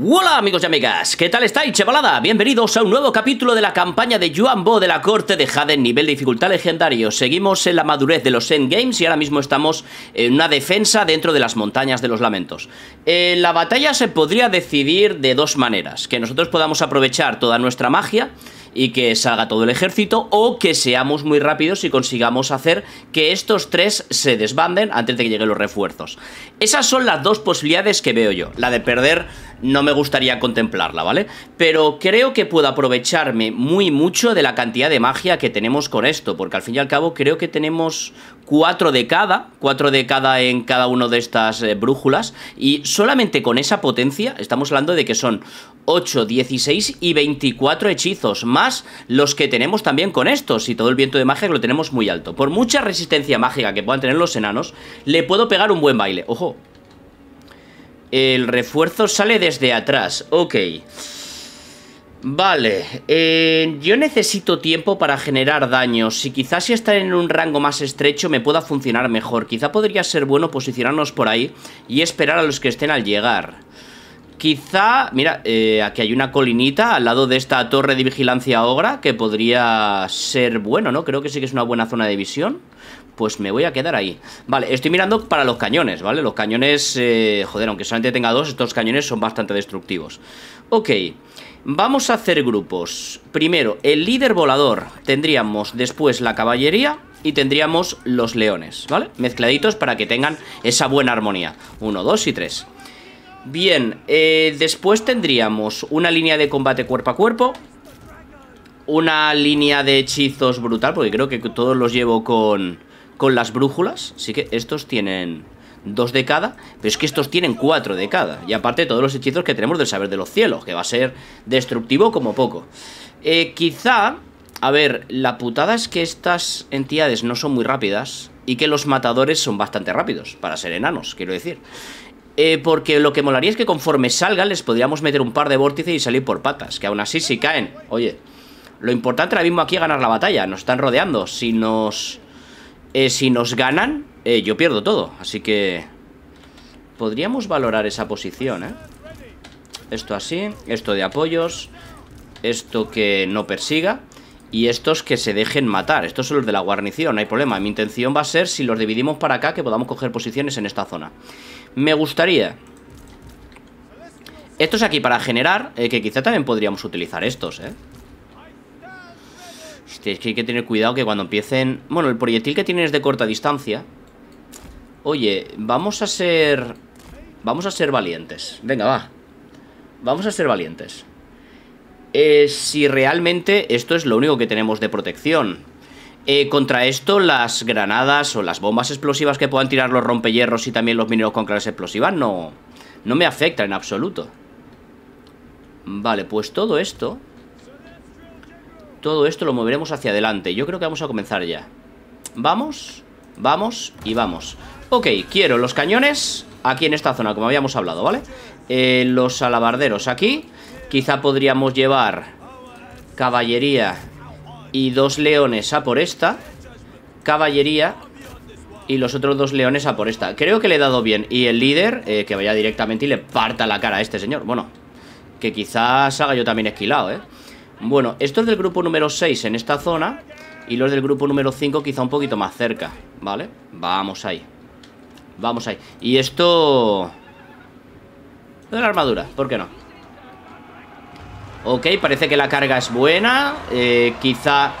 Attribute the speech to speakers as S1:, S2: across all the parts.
S1: Hola amigos y amigas, ¿qué tal estáis chavalada? Bienvenidos a un nuevo capítulo de la campaña de Yuan Bo de la corte de Haden nivel de dificultad legendario. Seguimos en la madurez de los endgames y ahora mismo estamos en una defensa dentro de las montañas de los lamentos. Eh, La batalla se podría decidir de dos maneras. Que nosotros podamos aprovechar toda nuestra magia y que salga todo el ejército o que seamos muy rápidos y consigamos hacer que estos tres se desbanden antes de que lleguen los refuerzos. Esas son las dos posibilidades que veo yo. La de perder no me gustaría contemplarla, ¿vale? Pero creo que puedo aprovecharme muy mucho de la cantidad de magia que tenemos con esto, porque al fin y al cabo creo que tenemos cuatro de cada, cuatro de cada en cada una de estas eh, brújulas, y solamente con esa potencia estamos hablando de que son 8, 16 y 24 hechizos, más los que tenemos también con estos, y todo el viento de magia que lo tenemos muy alto. Por mucha resistencia mágica que puedan tener los enanos, le puedo pegar un buen baile. Ojo, el refuerzo sale desde atrás. Ok. Vale, eh, yo necesito tiempo para generar daños Si quizás si está en un rango más estrecho me pueda funcionar mejor. Quizá podría ser bueno posicionarnos por ahí y esperar a los que estén al llegar. Quizá, mira, eh, aquí hay una colinita al lado de esta torre de vigilancia ogra Que podría ser bueno, ¿no? Creo que sí que es una buena zona de visión. Pues me voy a quedar ahí. Vale, estoy mirando para los cañones, ¿vale? Los cañones, eh, joder, aunque solamente tenga dos Estos cañones son bastante destructivos. Ok, vamos a hacer grupos Primero, el líder volador Tendríamos después la caballería y tendríamos los leones, ¿vale? Mezcladitos para que tengan esa buena armonía Uno, dos y tres Bien, eh, después tendríamos una línea de combate cuerpo a cuerpo Una línea de hechizos brutal Porque creo que todos los llevo con con las brújulas. Así que estos tienen dos de cada, pero es que estos tienen cuatro de cada. Y aparte todos los hechizos que tenemos del saber de los cielos, que va a ser destructivo como poco. Eh, quizá, a ver, la putada es que estas entidades no son muy rápidas y que los matadores son bastante rápidos, para ser enanos, quiero decir. Eh, porque lo que molaría es que conforme salgan les podríamos meter un par de vórtices y salir por patas, que aún así si caen, oye, lo importante ahora mismo aquí es ganar la batalla, nos están rodeando, si nos eh, si nos ganan, eh, yo pierdo todo. Así que podríamos valorar esa posición, ¿eh? Esto así, esto de apoyos, esto que no persiga y estos que se dejen matar. Estos son los de la guarnición, no hay problema. Mi intención va a ser, si los dividimos para acá, que podamos coger posiciones en esta zona. Me gustaría... Estos aquí para generar, eh, que quizá también podríamos utilizar estos, ¿eh? es que hay que tener cuidado que cuando empiecen... Bueno, el proyectil que tienen es de corta distancia. Oye, vamos a ser... Vamos a ser valientes. Venga, va. Vamos a ser valientes. Eh, si realmente esto es lo único que tenemos de protección. Eh, contra esto, las granadas o las bombas explosivas que puedan tirar los rompehierros y también los mineros con claves explosivas no, no me afecta en absoluto. Vale, pues todo esto todo esto lo moveremos hacia adelante Yo creo que vamos a comenzar ya Vamos, vamos y vamos Ok, quiero los cañones aquí en esta zona, como habíamos hablado, ¿vale? Eh, los alabarderos aquí Quizá podríamos llevar caballería y dos leones a por esta Caballería y los otros dos leones a por esta Creo que le he dado bien Y el líder, eh, que vaya directamente y le parta la cara a este señor Bueno, que quizás haga yo también esquilado, ¿eh? Bueno, esto es del grupo número 6 en esta zona Y los del grupo número 5 quizá un poquito más cerca ¿Vale? Vamos ahí Vamos ahí Y esto... De la armadura, ¿por qué no? Ok, parece que la carga es buena eh, Quizá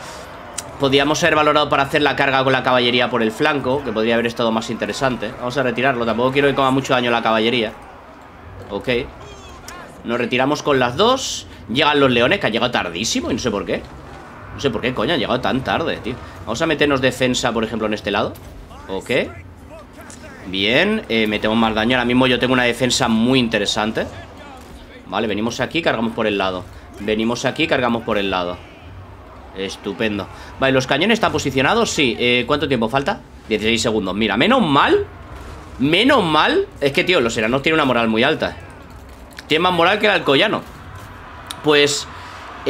S1: podríamos ser valorado para hacer la carga con la caballería por el flanco Que podría haber estado más interesante Vamos a retirarlo, tampoco quiero que coma mucho daño la caballería Ok Nos retiramos con las dos Llegan los leones, que ha llegado tardísimo y no sé por qué. No sé por qué, coño, ha llegado tan tarde, tío. Vamos a meternos defensa, por ejemplo, en este lado. Ok. Bien, eh, metemos más daño. Ahora mismo yo tengo una defensa muy interesante. Vale, venimos aquí, cargamos por el lado. Venimos aquí, cargamos por el lado. Estupendo. Vale, ¿los cañones están posicionados? Sí. Eh, ¿Cuánto tiempo falta? 16 segundos. Mira, menos mal. Menos mal. Es que, tío, los seranos tienen una moral muy alta. Tienen más moral que el alcoyano pues...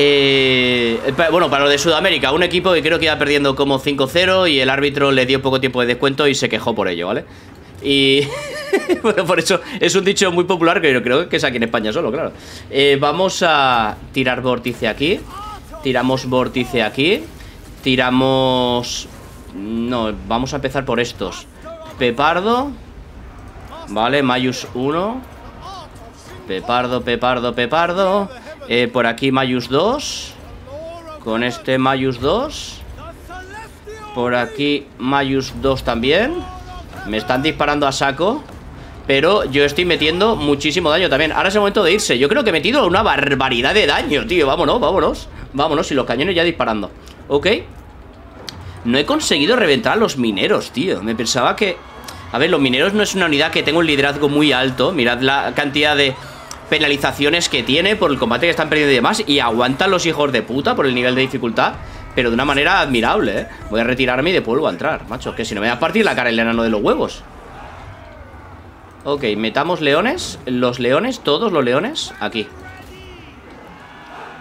S1: Eh, bueno, para lo de Sudamérica, un equipo que creo que iba perdiendo como 5-0 y el árbitro le dio poco tiempo de descuento y se quejó por ello, ¿vale? Y... bueno, por eso es un dicho muy popular que yo creo que es aquí en España solo, claro. Eh, vamos a tirar vórtice aquí. Tiramos vórtice aquí. Tiramos... No, vamos a empezar por estos. Pepardo. Vale, Mayus 1. Pepardo, Pepardo, Pepardo. Eh, por aquí Mayus 2. Con este Mayus 2. Por aquí Mayus 2 también. Me están disparando a saco. Pero yo estoy metiendo muchísimo daño también. Ahora es el momento de irse. Yo creo que he metido una barbaridad de daño, tío. Vámonos, vámonos Vámonos, y los cañones ya disparando. Ok. No he conseguido reventar a los mineros, tío. Me pensaba que... A ver, los mineros no es una unidad que tenga un liderazgo muy alto. Mirad la cantidad de penalizaciones que tiene Por el combate que están perdiendo y demás Y aguantan los hijos de puta por el nivel de dificultad Pero de una manera admirable, ¿eh? Voy a retirarme y de vuelvo a entrar, macho. Que si no me va a partir la cara el enano de los huevos. Ok, metamos leones Los leones, todos los leones Aquí.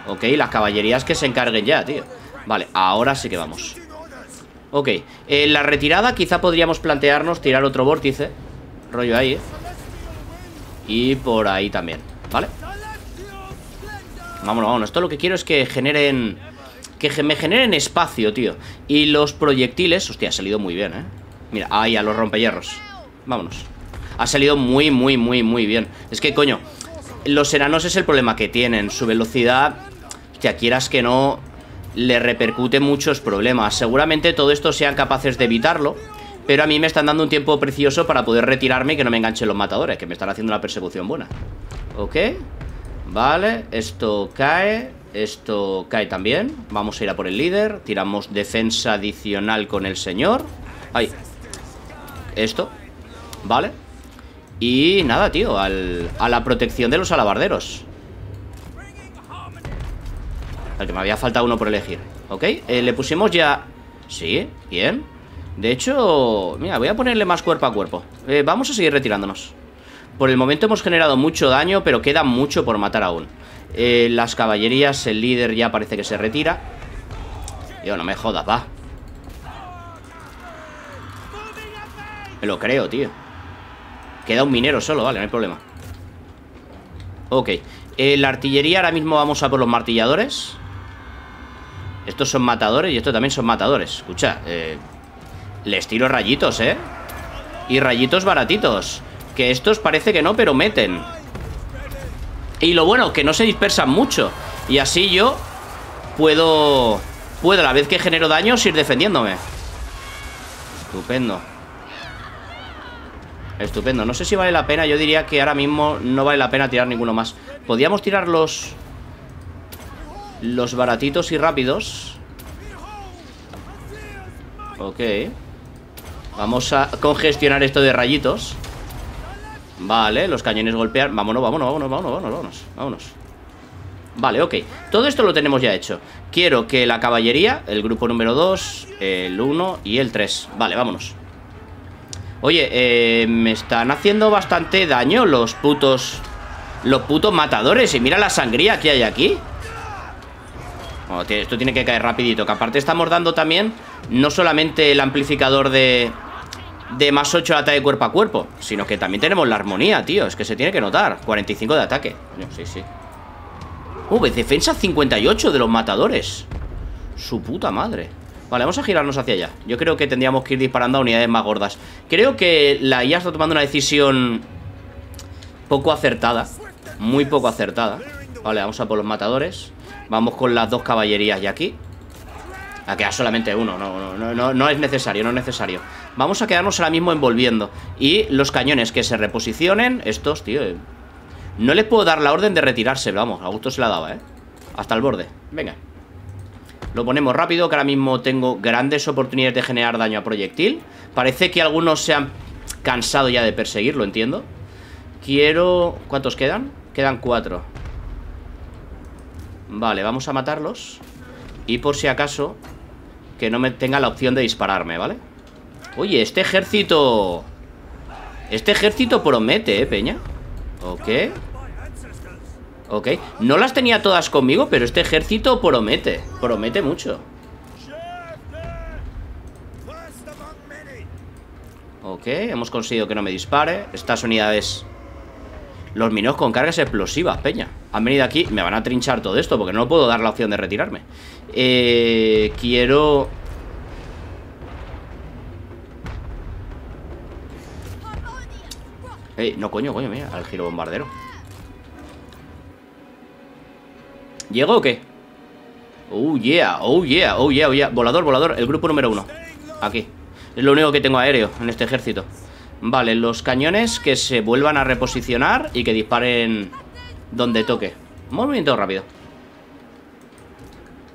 S1: Ok, las caballerías que se encarguen ya, tío. Vale, ahora sí que vamos. Ok, en la retirada quizá podríamos plantearnos tirar otro vórtice. Rollo ahí, ¿eh? Y por ahí también, ¿vale? Vámonos, vámonos. Esto lo que quiero es que generen Que me generen espacio, tío Y los proyectiles, hostia, ha salido muy bien, ¿eh? Mira, ahí a los rompehierros Vámonos ha salido muy, muy, muy, muy bien. Es que, coño, los enanos es el problema que tienen. Su velocidad, ya quieras que no, le repercute muchos problemas. Seguramente todo esto sean capaces de evitarlo. Pero a mí me están dando un tiempo precioso para poder retirarme y que no me enganchen los matadores, que me están haciendo una persecución buena. Ok. Vale, esto cae. Esto cae también. Vamos a ir a por el líder. Tiramos defensa adicional con el señor. Ahí. Esto. Vale. Y nada, tío, al, a la protección de los alabarderos Al que me había faltado uno por elegir ¿Ok? Eh, le pusimos ya... Sí, bien De hecho, mira, voy a ponerle más cuerpo a cuerpo eh, Vamos a seguir retirándonos Por el momento hemos generado mucho daño Pero queda mucho por matar aún eh, Las caballerías, el líder ya parece que se retira. Yo no me jodas, va. Me lo creo, tío. Queda un minero solo, vale, no hay problema. Ok. Eh, La artillería, ahora mismo vamos a por los martilladores. Estos son matadores y estos también son matadores. Escucha, eh, les tiro rayitos, ¿eh? Y rayitos baratitos. Que estos parece que no, pero meten Y lo bueno, que no se dispersan mucho. Y así yo puedo... Puedo, a la vez que genero daños, ir defendiéndome. Estupendo. Estupendo, no sé si vale la pena Yo diría que ahora mismo no vale la pena tirar ninguno más. Podríamos tirar los Los baratitos y rápidos. Ok. Vamos a congestionar esto de rayitos Vale, los cañones golpean. Vámonos, vámonos, vámonos, vámonos, vámonos, vámonos Vale, ok. Todo esto lo tenemos ya hecho. Quiero que la caballería, el grupo número 2 El 1 y el 3 Vale, vámonos. Oye, eh, me están haciendo bastante daño los putos... Los putos matadores. Y mira la sangría que hay aquí. Esto tiene que caer rapidito Que aparte estamos dando también No solamente el amplificador de... De más 8 de ataque cuerpo a cuerpo Sino que también tenemos la armonía, tío Es que se tiene que notar. 45 de ataque. Sí, sí. Uh, defensa 58 de los matadores. Su puta madre. Vale, vamos a girarnos hacia allá. Yo creo que tendríamos que ir disparando a unidades más gordas. Creo que la IA está tomando una decisión Poco acertada Muy poco acertada. Vale, vamos a por los matadores. Vamos con las dos caballerías ya aquí A quedar solamente uno no, no, no, no es necesario, no es necesario Vamos a quedarnos ahora mismo envolviendo Y los cañones que se reposicionen Estos, tío eh, No les puedo dar la orden de retirarse Vamos, a gusto se la daba, eh Hasta el borde, venga lo ponemos rápido, que ahora mismo tengo grandes oportunidades de generar daño a proyectil. Parece que algunos se han cansado ya de perseguirlo, entiendo. Quiero... ¿Cuántos quedan? Quedan cuatro. Vale, vamos a matarlos. Y por si acaso, que no me tenga la opción de dispararme, ¿vale? Oye, este ejército... Este ejército promete, ¿eh, peña? Ok. Ok, no las tenía todas conmigo Pero este ejército promete Promete mucho Ok hemos conseguido que no me dispare Estas unidades Los minos con cargas explosivas, peña Han venido aquí, me van a trinchar todo esto Porque no puedo dar la opción de retirarme eh, Quiero... Eh, no, coño, coño, mira, al giro bombardero ¿Llego o qué? Oh yeah, oh yeah, oh yeah, oh yeah. Volador, volador, el grupo número uno. Aquí. Es lo único que tengo aéreo en este ejército. Vale, los cañones que se vuelvan a reposicionar Y que disparen donde toque. Movimiento rápido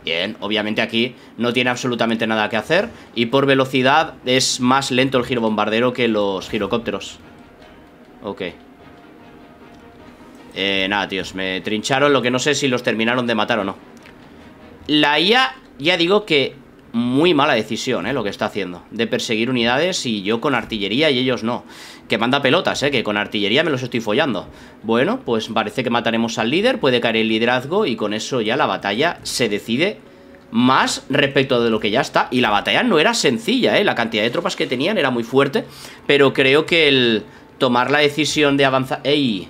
S1: Bien, obviamente aquí no tiene absolutamente nada que hacer Y por velocidad es más lento el giro bombardero que los girocópteros. Ok. Eh, nada, tíos, me trincharon Lo que no sé si los terminaron de matar o no. La IA, ya digo que muy mala decisión, ¿eh? Lo que está haciendo De perseguir unidades y yo con artillería y ellos no Que manda pelotas, ¿eh? Que con artillería me los estoy follando Bueno, pues parece que mataremos al líder Puede caer el liderazgo y con eso ya la batalla se decide más respecto de lo que ya está Y la batalla no era sencilla, ¿eh? La cantidad de tropas que tenían era muy fuerte Pero creo que el tomar la decisión de avanzar... ¡Ey!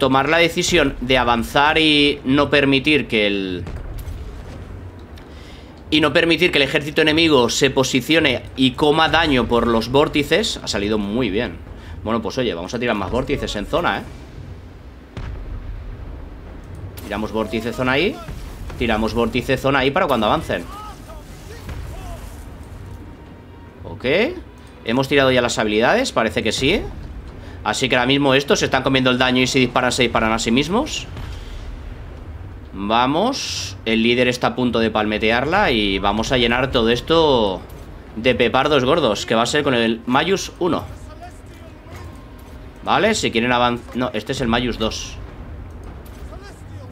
S1: Tomar la decisión de avanzar y no permitir que el... Y no permitir que el ejército enemigo se posicione y coma daño por los vórtices Ha salido muy bien. Bueno, pues oye, vamos a tirar más vórtices en zona, ¿eh? Tiramos vórtice zona ahí Tiramos vórtice zona ahí para cuando avancen. Ok. Hemos tirado ya las habilidades, parece que sí Así que ahora mismo estos se están comiendo el daño y si disparan se disparan a sí mismos. Vamos El líder está a punto de palmetearla Y vamos a llenar todo esto De pepardos gordos Que va a ser con el Mayus 1 Vale, si quieren avanzar No, este es el Mayus 2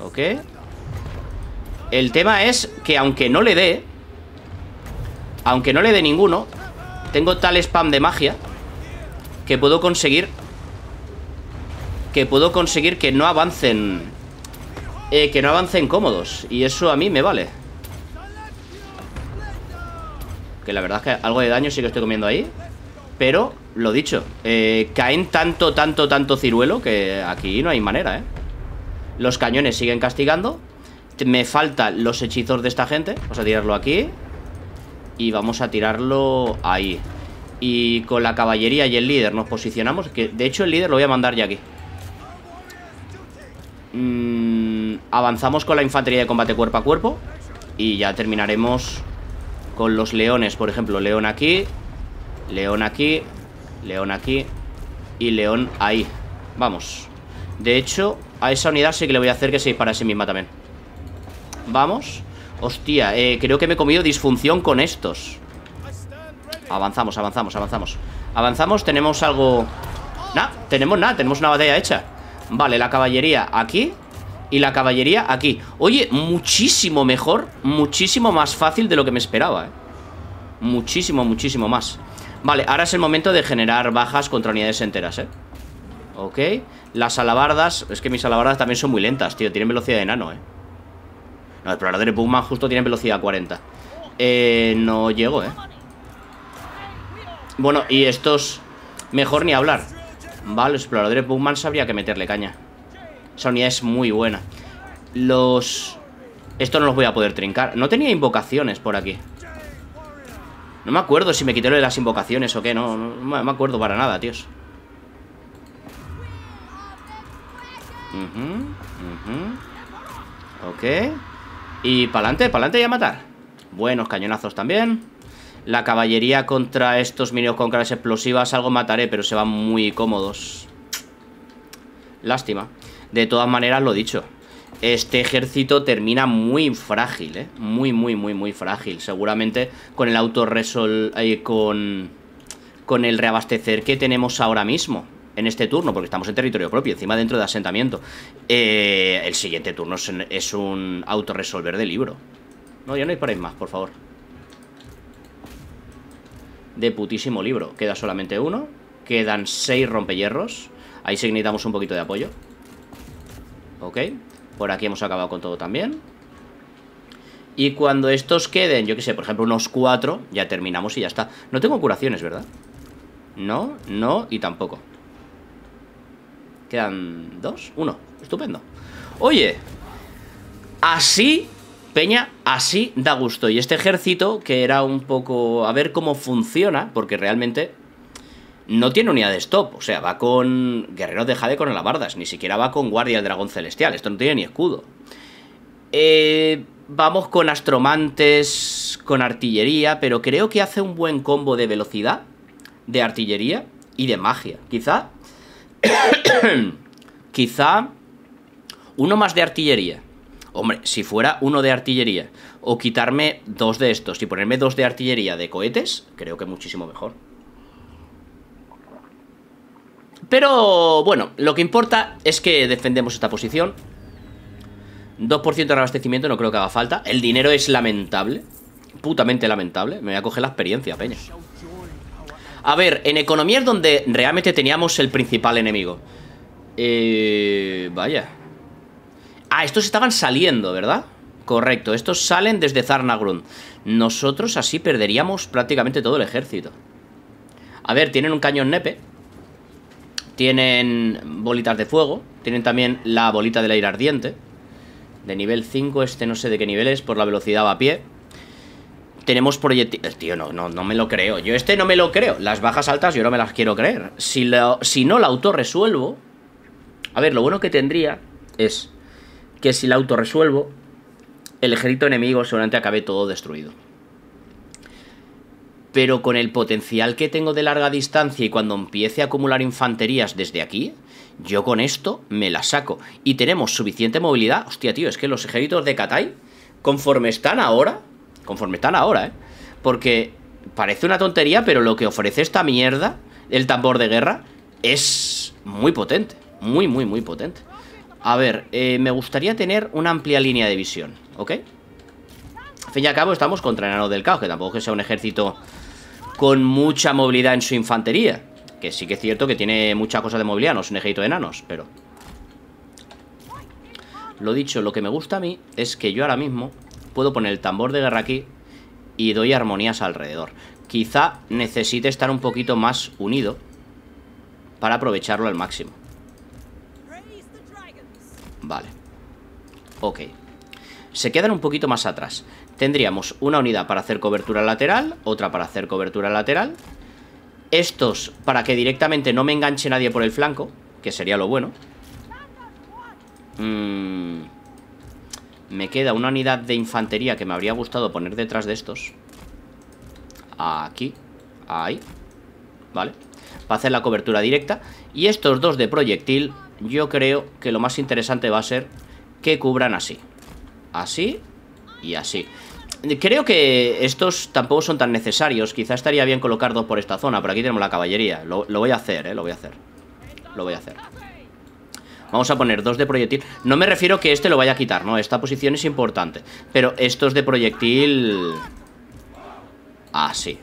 S1: Ok. El tema es que aunque no le dé Aunque no le dé ninguno Tengo tal spam de magia Que puedo conseguir que puedo conseguir que no avancen eh, Que no avancen cómodos. Y eso a mí me vale. Que la verdad es que algo de daño sí que estoy comiendo ahí. Pero, lo dicho eh, Caen tanto, tanto, tanto ciruelo Que aquí no hay manera, eh Los cañones siguen castigando. Me faltan los hechizos de esta gente. Vamos a tirarlo aquí. Y vamos a tirarlo ahí. Y con la caballería y el líder nos posicionamos Que de hecho el líder lo voy a mandar ya aquí Mm, avanzamos con la infantería de combate cuerpo a cuerpo Y ya terminaremos con los leones. Por ejemplo, león aquí León aquí León aquí Y león ahí. Vamos. De hecho, a esa unidad sí que le voy a hacer que se dispara a sí misma también. Vamos. Hostia, eh, creo que me he comido disfunción con estos. Avanzamos, avanzamos, avanzamos. Avanzamos, tenemos algo... Nada, tenemos nada, tenemos una batalla hecha Vale, la caballería aquí y la caballería aquí Oye, muchísimo mejor Muchísimo más fácil de lo que me esperaba ¿eh? Muchísimo, muchísimo más Vale, ahora es el momento de generar bajas contra unidades enteras, ¿eh? Ok Las alabardas Es que mis alabardas también son muy lentas, tío Tienen velocidad de enano, ¿eh? No, el explorador de Pugman justo tiene velocidad 40 Eh, no llego, ¿eh? Bueno, y estos Mejor ni hablar Vale, los exploradores Bugman sabría que meterle caña. Esa unidad es muy buena. Los... Esto no los voy a poder trincar. No tenía invocaciones por aquí. No me acuerdo si me quité lo de las invocaciones o qué No, no, me acuerdo para nada, tíos. Ok. Y para adelante, para adelante y a matar. Buenos cañonazos también la caballería contra estos minios con cargas explosivas algo mataré, pero se van muy cómodos. Lástima. De todas maneras, lo dicho. Este ejército termina muy frágil, ¿eh? Muy, muy, muy, muy frágil. Seguramente con el autorresol... Eh, con... Con el reabastecer que tenemos ahora mismo en este turno, porque estamos en territorio propio, encima dentro de asentamiento. Eh, el siguiente turno es, es un autorresolver de libro. No, ya no hay por más, por favor de putísimo libro. Queda solamente uno. Quedan seis rompehierros. Ahí sí necesitamos un poquito de apoyo. Ok. Por aquí hemos acabado con todo también. Y cuando estos queden, yo que sé, por ejemplo, unos cuatro, ya terminamos y ya está. No tengo curaciones, ¿verdad? No, no y tampoco. Quedan dos, uno. Estupendo. Oye, así, Peña, así da gusto. Y este ejército, que era un poco... A ver cómo funciona, porque realmente no tiene unidad de stop. O sea, va con guerreros de Jade con alabardas. Ni siquiera va con guardia del dragón celestial. Esto no tiene ni escudo. Eh, vamos con astromantes, con artillería, pero creo que hace un buen combo de velocidad, de artillería y de magia. Quizá... quizá... Uno más de artillería. Hombre, si fuera uno de artillería o quitarme dos de estos y ponerme dos de artillería de cohetes, creo que muchísimo mejor. Pero bueno, lo que importa es que defendemos esta posición. 2% de reabastecimiento no creo que haga falta. El dinero es lamentable Putamente lamentable. Me voy a coger la experiencia, peña. A ver, en economía es donde realmente teníamos el principal enemigo. Eh... Vaya Ah, estos estaban saliendo, ¿verdad? Correcto, estos salen desde Zarnagrund Nosotros así perderíamos prácticamente todo el ejército A ver, tienen un cañón nepe tienen bolitas de fuego. Tienen también la bolita del aire ardiente. De nivel 5, este no sé de qué nivel es, por la velocidad va a pie. Tenemos proyectiles... Tío, no, no, no me lo creo. Yo este no me lo creo. Las bajas altas yo no me las quiero creer. Si, si no la autorresuelvo... A ver, lo bueno que tendría es que si la autorresuelvo, el ejército enemigo seguramente acabe todo destruido pero con el potencial que tengo de larga distancia y cuando empiece a acumular infanterías desde aquí, yo con esto me la saco. Y tenemos suficiente movilidad. Hostia, tío, es que los ejércitos de Katai, conforme están ahora, conforme están ahora, ¿eh? Porque parece una tontería, pero lo que ofrece esta mierda, el tambor de guerra, es muy potente. Muy, muy, muy potente. A ver, eh, me gustaría tener una amplia línea de visión, ¿ok? Al fin y al cabo estamos contra Enano del Caos, que tampoco que sea un ejército con mucha movilidad en su infantería. Que sí que es cierto que tiene mucha cosa de movilidad, no es un ejército de enanos, pero... Lo dicho, lo que me gusta a mí es que yo ahora mismo puedo poner el tambor de guerra aquí y doy armonías alrededor. Quizá necesite estar un poquito más unido para aprovecharlo al máximo. Vale. Ok. Se quedan un poquito más atrás tendríamos una unidad para hacer cobertura lateral, otra para hacer cobertura lateral. Estos para que directamente no me enganche nadie por el flanco, que sería lo bueno. Mm, me queda una unidad de infantería que me habría gustado poner detrás de estos. Aquí, ahí, ¿vale? Para hacer la cobertura directa. Y estos dos de proyectil, yo creo que lo más interesante va a ser que cubran así. Así y así. Creo que estos tampoco son tan necesarios. Quizá estaría bien colocar dos por esta zona. Pero aquí tenemos la caballería. Lo, voy a hacer, ¿eh? Lo voy a hacer. Lo voy a hacer. Vamos a poner dos de proyectil. No me refiero que este lo vaya a quitar, ¿no? Esta posición es importante. Pero estos de proyectil... Así.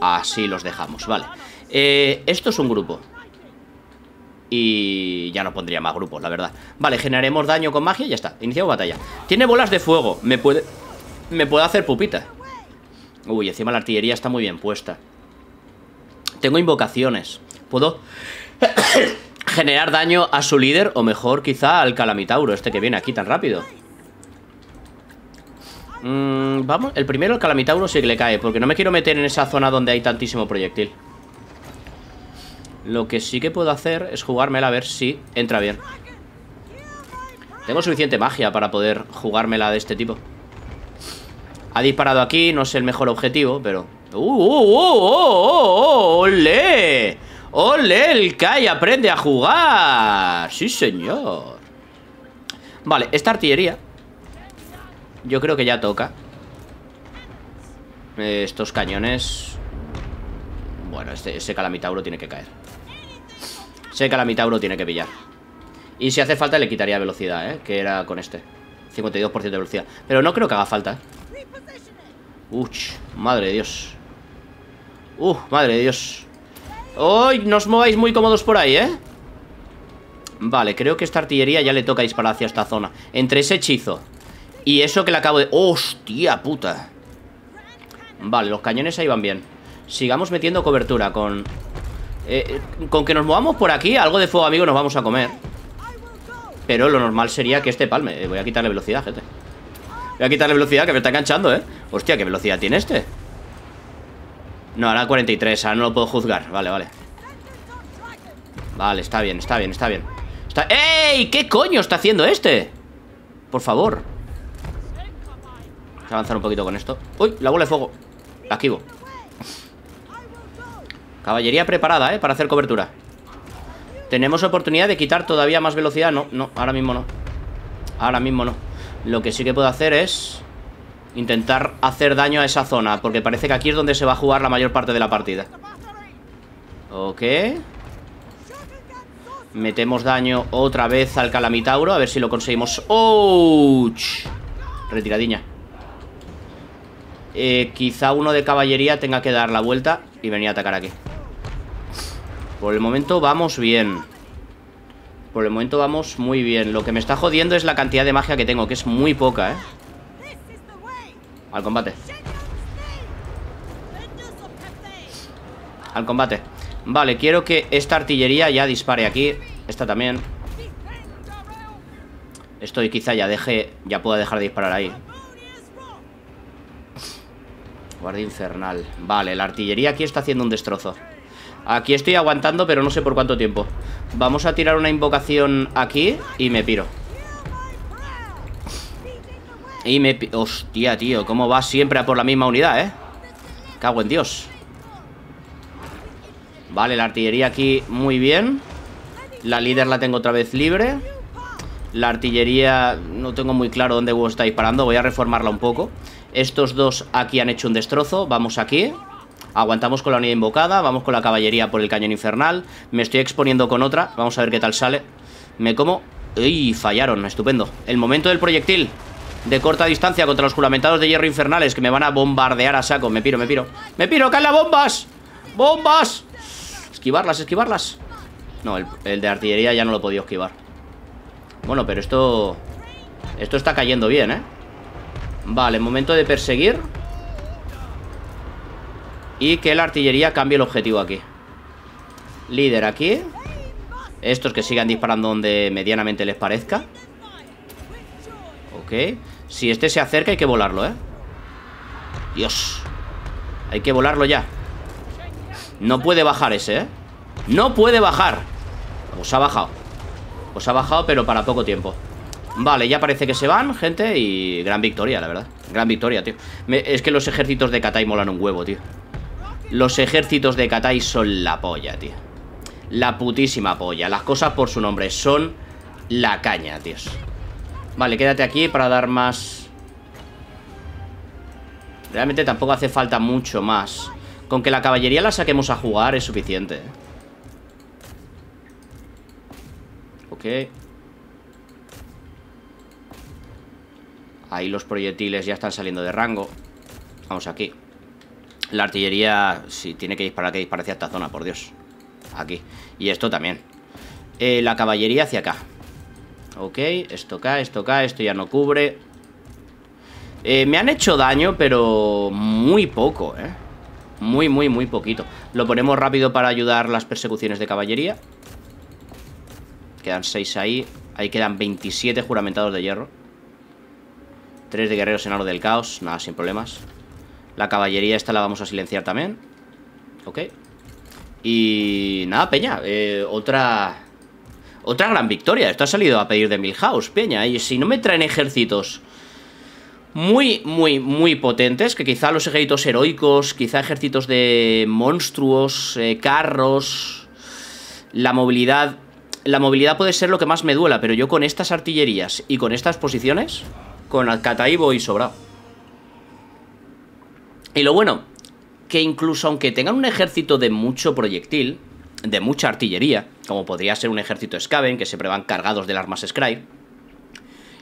S1: Así los dejamos, vale. Eh, esto es un grupo. Y ya no pondría más grupos, la verdad. Vale, generaremos daño con magia y ya está. Iniciamos batalla. Tiene bolas de fuego. Me puede me puedo hacer pupita. Uy, encima la artillería está muy bien puesta. Tengo invocaciones. Puedo generar daño a su líder o mejor quizá al calamitauro, este que viene aquí tan rápido. Mm, vamos, el primero el calamitauro sí que le cae, porque no me quiero meter en esa zona donde hay tantísimo proyectil. Lo que sí que puedo hacer es jugármela a ver si entra bien. Tengo suficiente magia para poder jugármela de este tipo. Ha disparado aquí, no es el mejor objetivo, pero... ¡Uh, uh, uh, uh, uh ole ¡Ole! El Kai aprende a jugar. Sí, señor. Vale, esta artillería Yo creo que ya toca Estos cañones Bueno, este, ese calamitauro tiene que caer Ese calamitauro tiene que pillar Y si hace falta le quitaría velocidad, ¿eh? Que era con este 52% de velocidad Pero no creo que haga falta, ¿eh? Uch, madre de Dios Uh, madre de Dios ¡Uy! No os mováis muy cómodos por ahí, ¿eh? Vale, creo que esta artillería ya le toca disparar hacia esta zona Entre ese hechizo Y eso que le acabo de... ¡Hostia puta! Vale, los cañones ahí van bien Sigamos metiendo cobertura con... Eh, con que nos movamos por aquí Algo de fuego amigo nos vamos a comer Pero lo normal sería que este palme eh, Voy a quitarle velocidad, gente Voy a quitarle velocidad, que me está enganchando, ¿eh? Hostia, ¿qué velocidad tiene este? No, ahora 43, ahora no lo puedo juzgar Vale, vale Vale, está bien, está bien, está bien está... ¡Ey! ¿Qué coño está haciendo este? Por favor Vamos a avanzar un poquito con esto ¡Uy! La bola de fuego La esquivo Caballería preparada, ¿eh? Para hacer cobertura. Tenemos oportunidad de quitar todavía más velocidad. No, no, ahora mismo no. Ahora mismo no. Lo que sí que puedo hacer es Intentar hacer daño a esa zona Porque parece que aquí es donde se va a jugar la mayor parte de la partida. Ok. Metemos daño otra vez al Calamitauro A ver si lo conseguimos. ¡Ouch! Retiradiña. Eh, Quizá uno de caballería tenga que dar la vuelta Y venir a atacar aquí Por el momento vamos bien. Por el momento vamos muy bien. Lo que me está jodiendo es la cantidad de magia que tengo Que es muy poca, ¿eh? Al combate. Al combate. Vale, quiero que esta artillería ya dispare aquí. Esta también. Esto quizá ya deje Ya pueda dejar de disparar ahí. Guardia infernal. Vale, la artillería aquí está haciendo un destrozo Aquí estoy aguantando, pero no sé por cuánto tiempo. Vamos a tirar una invocación aquí Y me piro. Y me... Hostia, tío, cómo va siempre a por la misma unidad, ¿eh? Cago en Dios. Vale, la artillería aquí muy bien. La líder la tengo otra vez libre. La artillería no tengo muy claro dónde está disparando Voy a reformarla un poco. Estos dos aquí han hecho un destrozo Vamos aquí Aguantamos con la unidad invocada Vamos con la caballería por el cañón infernal Me estoy exponiendo con otra Vamos a ver qué tal sale Me como... ¡Uy! Fallaron, estupendo El momento del proyectil de corta distancia contra los juramentados de hierro infernales que me van a bombardear a saco. Me piro, me piro. ¡Me piro! ¡Caen las bombas! ¡Bombas! Esquivarlas, esquivarlas. No, el, de artillería ya no lo podido esquivar. Bueno, pero esto... Esto está cayendo bien, ¿eh? Vale, momento de perseguir. Y que la artillería cambie el objetivo aquí. Líder aquí. Estos que sigan disparando donde medianamente les parezca. Ok. Si este se acerca hay que volarlo, ¿eh? Dios Hay que volarlo ya No puede bajar ese, ¿eh? No puede bajar Os ha bajado Os ha bajado, pero para poco tiempo Vale, ya parece que se van, gente Y gran victoria, la verdad Gran victoria, tío Es que los ejércitos de Katai molan un huevo, tío Los ejércitos de Katai son la polla, tío. La putísima polla. Las cosas por su nombre Son la caña, tíos Vale, quédate aquí para dar más. Realmente tampoco hace falta mucho más. Con que la caballería la saquemos a jugar es suficiente Ok. Ahí los proyectiles ya están saliendo de rango. Vamos aquí La artillería, si tiene que disparar, que dispare hacia esta zona, por Dios. Aquí. Y esto también. Eh, La caballería hacia acá. Ok, esto cae, esto cae, esto ya no cubre. Eh, Me han hecho daño, pero muy poco, ¿eh? Muy, muy, muy poquito. Lo ponemos rápido para ayudar las persecuciones de caballería Quedan 6 ahí. Ahí quedan 27 juramentados de hierro. 3 de guerreros en oro del caos. Nada, sin problemas La caballería esta la vamos a silenciar también Ok Y nada, peña eh, Otra otra gran victoria. Esto ha salido a pedir de Milhouse, Peña. Y si no me traen ejércitos muy, muy, muy potentes, que quizá los ejércitos heroicos, quizá ejércitos de monstruos, eh, carros, la movilidad... La movilidad puede ser lo que más me duela, pero yo con estas artillerías y con estas posiciones, con Alcatai voy sobrado. Y lo bueno, que incluso aunque tengan un ejército de mucho proyectil, de mucha artillería, como podría ser un ejército Skaven, que siempre van cargados del armas Scry.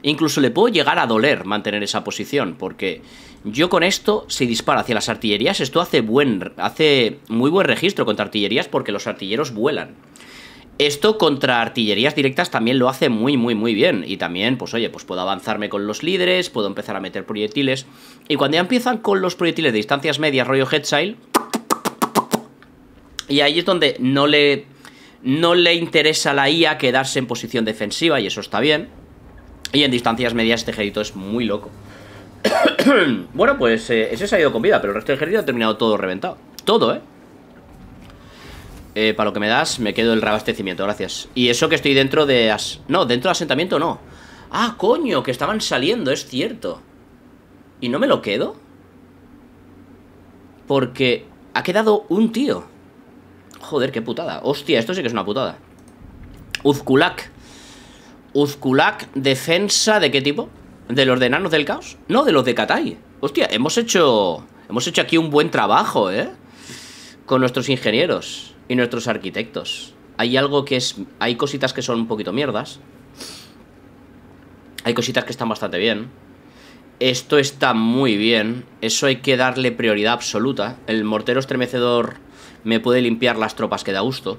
S1: Incluso le puedo llegar a doler mantener esa posición, porque yo con esto, si disparo hacia las artillerías, esto hace, buen, hace muy buen registro contra artillerías porque los artilleros vuelan. Esto contra artillerías directas también lo hace muy, muy, muy bien. Y también, pues oye, pues puedo avanzarme con los líderes, puedo empezar a meter proyectiles. Y cuando ya empiezan con los proyectiles de distancias medias, rollo Headsail... Y ahí es donde no le, no le interesa a la IA quedarse en posición defensiva, y eso está bien. Y en distancias medias este ejército es muy loco. bueno, pues eh, ese se ha ido con vida, pero el resto del ejército ha terminado todo reventado. Todo, ¿eh? ¿Eh? para lo que me das, me quedo el reabastecimiento, gracias. Y eso que estoy dentro de... As... No, dentro de asentamiento no. Ah, coño, que estaban saliendo, es cierto. ¿Y no me lo quedo? Porque ha quedado un tío. Joder, qué putada. Hostia, esto sí que es una putada. Uzkulak. Uzkulak, defensa de qué tipo? ¿De los de enanos del caos? No, de los de Katai. Hostia, hemos hecho... Hemos hecho aquí un buen trabajo, ¿eh? Con nuestros ingenieros y nuestros arquitectos. Hay algo que es... Hay cositas que son un poquito mierdas. Hay cositas que están bastante bien. Esto está muy bien. Eso hay que darle prioridad absoluta. El mortero estremecedor me puede limpiar las tropas que da gusto.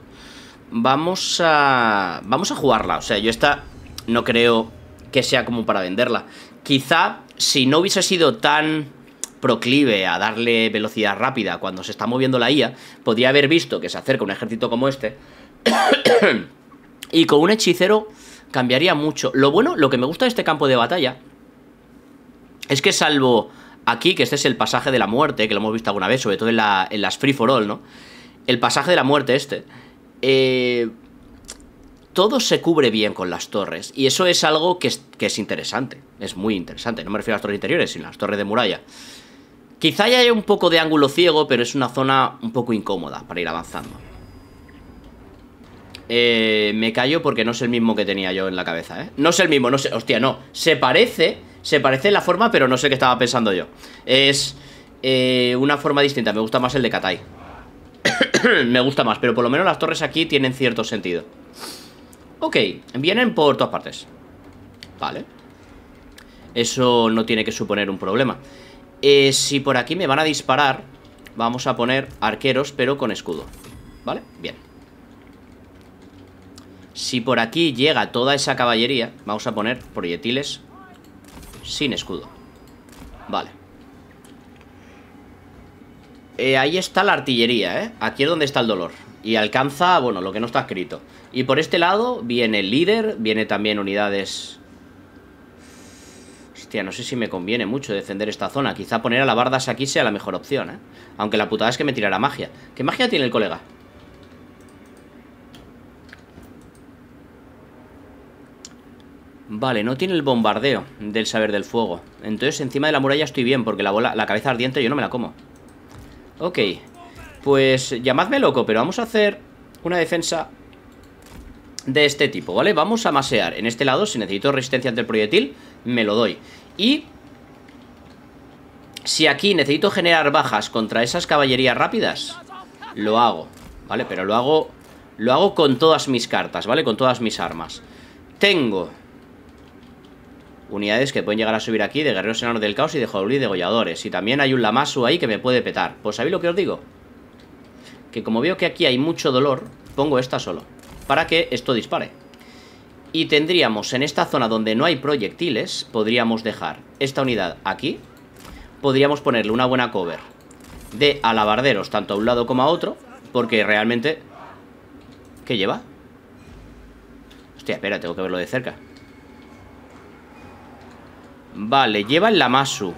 S1: Vamos a... Vamos a jugarla. O sea, yo esta no creo que sea como para venderla. Quizá si no hubiese sido tan proclive a darle velocidad rápida cuando se está moviendo la IA, podría haber visto que se acerca un ejército como este. y con un hechicero cambiaría mucho. Lo bueno, lo que me gusta de este campo de batalla es que salvo aquí, que este es el pasaje de la muerte, que lo hemos visto alguna vez, sobre todo en, las Free for All, ¿no? El pasaje de la muerte este. Eh, todo se cubre bien con las torres. Y eso es algo que es, que es, interesante. Es muy interesante. No me refiero a las torres interiores, sino a las torres de muralla. Quizá haya un poco de ángulo ciego, pero es una zona un poco incómoda para ir avanzando. Eh, me callo porque no es el mismo que tenía yo en la cabeza, ¿eh? No es el mismo, no sé, hostia, no. Se parece, se parece en la forma, pero no sé qué estaba pensando yo. Es eh, una forma distinta, me gusta más el de Katai. me gusta más, pero por lo menos las torres aquí tienen cierto sentido. Ok, vienen por todas partes. Vale. Eso no tiene que suponer un problema. Eh, si por aquí me van a disparar, vamos a poner arqueros, pero con escudo. ¿Vale? Bien. Si por aquí llega toda esa caballería, vamos a poner proyectiles sin escudo. Vale. Eh, ahí está la artillería, ¿eh? Aquí es donde está el dolor. Y alcanza, bueno, lo que no está escrito. Y por este lado viene el líder, viene también unidades no sé si me conviene mucho defender esta zona. Quizá poner a la bardas aquí sea la mejor opción, ¿eh? Aunque la putada es que me tirará magia. ¿Qué magia tiene el colega? Vale, no tiene el bombardeo del saber del fuego. Entonces encima de la muralla estoy bien, porque la, bola, la cabeza ardiente yo no me la como. Ok, pues llamadme loco, pero vamos a hacer una defensa de este tipo, ¿vale? Vamos a masear en este lado, si necesito resistencia ante el proyectil, me lo doy. Y si aquí necesito generar bajas contra esas caballerías rápidas, lo hago, ¿vale? Pero lo hago, lo hago con todas mis cartas, ¿vale? Con todas mis armas. Tengo unidades que pueden llegar a subir aquí de guerreros enanos del caos y de y degolladores. Y también hay un Lamasu ahí que me puede petar. Pues ¿sabéis lo que os digo? Que como veo que aquí hay mucho dolor, pongo esta solo. Para que esto dispare. Y tendríamos en esta zona donde no hay proyectiles, podríamos dejar esta unidad aquí. Podríamos ponerle una buena cover de alabarderos, tanto a un lado como a otro, porque realmente... ¿Qué lleva? Hostia, espera, tengo que verlo de cerca. Vale, lleva el Lamasu.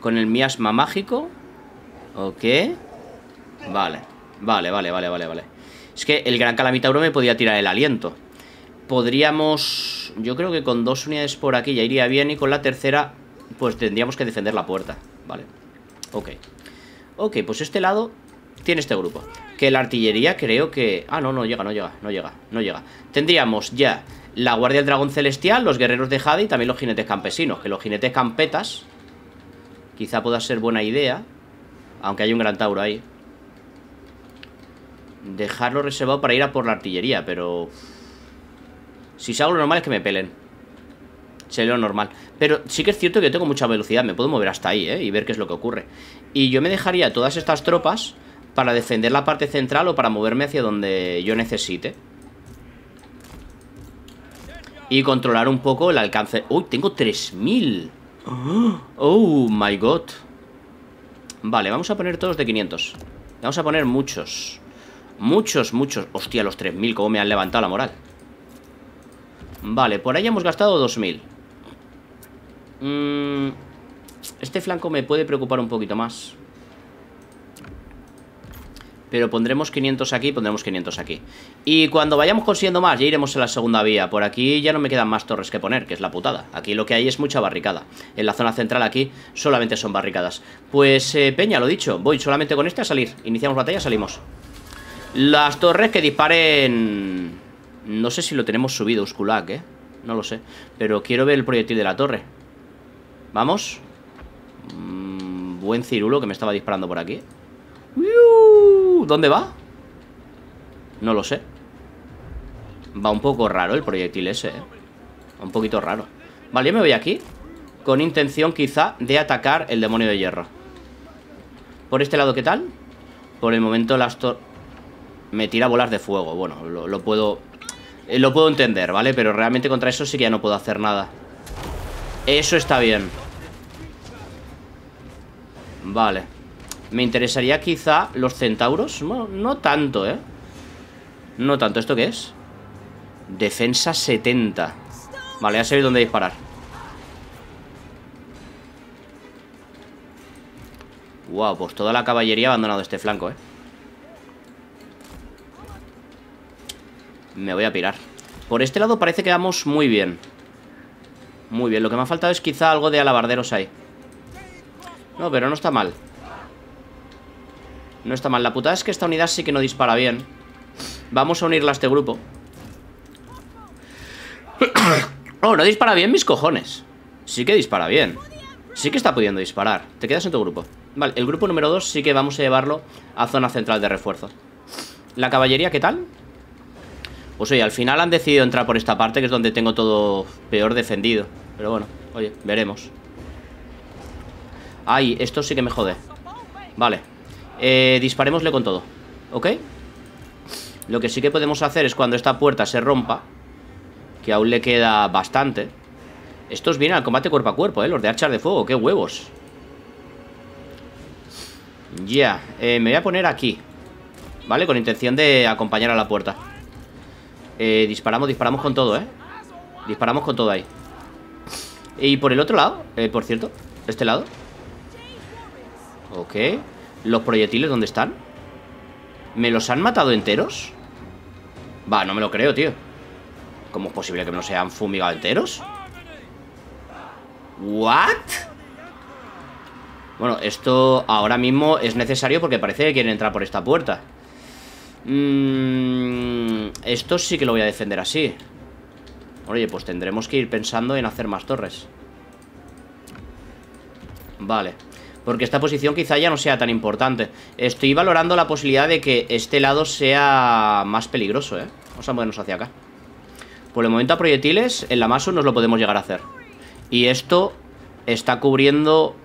S1: Con el miasma mágico. Ok. Vale, vale, vale, vale, vale, vale. Es que el gran calamitauro me podía tirar el aliento. Podríamos... Yo creo que con dos unidades por aquí ya iría bien y con la tercera pues tendríamos que defender la puerta. Vale. Ok. Ok, pues este lado tiene este grupo. Que la artillería creo que... Ah, no, no llega, no llega, no llega, no llega. Tendríamos ya la Guardia del Dragón Celestial, los Guerreros de Jade y también los Jinetes Campesinos. Que los Jinetes Campetas quizá pueda ser buena idea. Aunque hay un Gran Tauro ahí dejarlo reservado para ir a por la artillería, pero... Si salgo lo normal es que me pelen. Sería lo normal. Pero sí que es cierto que tengo mucha velocidad, me puedo mover hasta ahí, ¿eh? Y ver qué es lo que ocurre. Y yo me dejaría todas estas tropas para defender la parte central o para moverme hacia donde yo necesite. Y controlar un poco el alcance. ¡Uy! Tengo 3000. ¡Oh, my god! Vale, vamos a poner todos de 500. Vamos a poner muchos. Muchos, muchos. Hostia, los 3000, cómo me han levantado la moral. Vale, por ahí hemos gastado 2000. Mm, este flanco me puede preocupar un poquito más. Pero pondremos 500 aquí, pondremos 500 aquí Y cuando vayamos consiguiendo más, ya iremos a la segunda vía Por aquí ya no me quedan más torres que poner, que es la putada Aquí lo que hay es mucha barricada En la zona central aquí solamente son barricadas Pues eh, Peña, lo dicho, voy solamente con este a salir Iniciamos batalla, salimos Las torres que disparen... No sé si lo tenemos subido, Uskulak, eh No lo sé, pero quiero ver el proyectil de la torre. Vamos mm, Buen cirulo que me estaba disparando por aquí. ¿Dónde va? No lo sé. Va un poco raro el proyectil ese, ¿eh? Un poquito raro. Vale, yo me voy aquí Con intención quizá de atacar el demonio de hierro. Por este lado, ¿qué tal? Por el momento las Me tira bolas de fuego Bueno, lo, puedo... Eh, lo puedo entender, ¿vale? Pero realmente contra eso sí que ya no puedo hacer nada Eso está bien Vale me interesaría quizá los centauros no tanto, ¿eh? No tanto, ¿esto qué es? Defensa 70 Vale, ya sé dónde disparar Wow, pues toda la caballería ha abandonado este flanco, ¿eh? Me voy a pirar Por este lado parece que vamos muy bien Muy bien, lo que me ha faltado es quizá algo de alabarderos ahí No, pero no está mal no está mal. La putada es que esta unidad sí que no dispara bien. Vamos a unirla a este grupo. oh, no dispara bien mis cojones. Sí que dispara bien. Sí que está pudiendo disparar. Te quedas en tu grupo. Vale, el grupo número 2 sí que vamos a llevarlo a zona central de refuerzo. ¿La caballería qué tal? Pues oye, al final han decidido entrar por esta parte Que es donde tengo todo peor defendido. Pero bueno, oye, veremos. Ay, esto sí que me jode. Vale. Eh, disparémosle con todo ¿Ok? Lo que sí que podemos hacer es cuando esta puerta se rompa Que aún le queda bastante. Estos vienen al combate cuerpo a cuerpo, ¿eh? Los de archar de fuego, qué huevos. Ya, eh, me voy a poner aquí ¿Vale? Con intención de acompañar a la puerta eh, Disparamos, disparamos con todo, ¿eh? Disparamos con todo ahí Y por el otro lado, eh, por cierto Este lado Ok ¿Los proyectiles dónde están? ¿Me los han matado enteros? Va, no me lo creo, tío ¿Cómo es posible que me los hayan fumigado enteros? ¿What? Bueno, esto ahora mismo es necesario porque parece que quieren entrar por esta puerta mm, Esto sí que lo voy a defender así. Oye, pues tendremos que ir pensando en hacer más torres. Vale. Porque esta posición quizá ya no sea tan importante. Estoy valorando la posibilidad de que este lado sea más peligroso, ¿eh? Vamos a movernos hacia acá. Por el momento a proyectiles, en la Masu nos lo podemos llegar a hacer. Y esto está cubriendo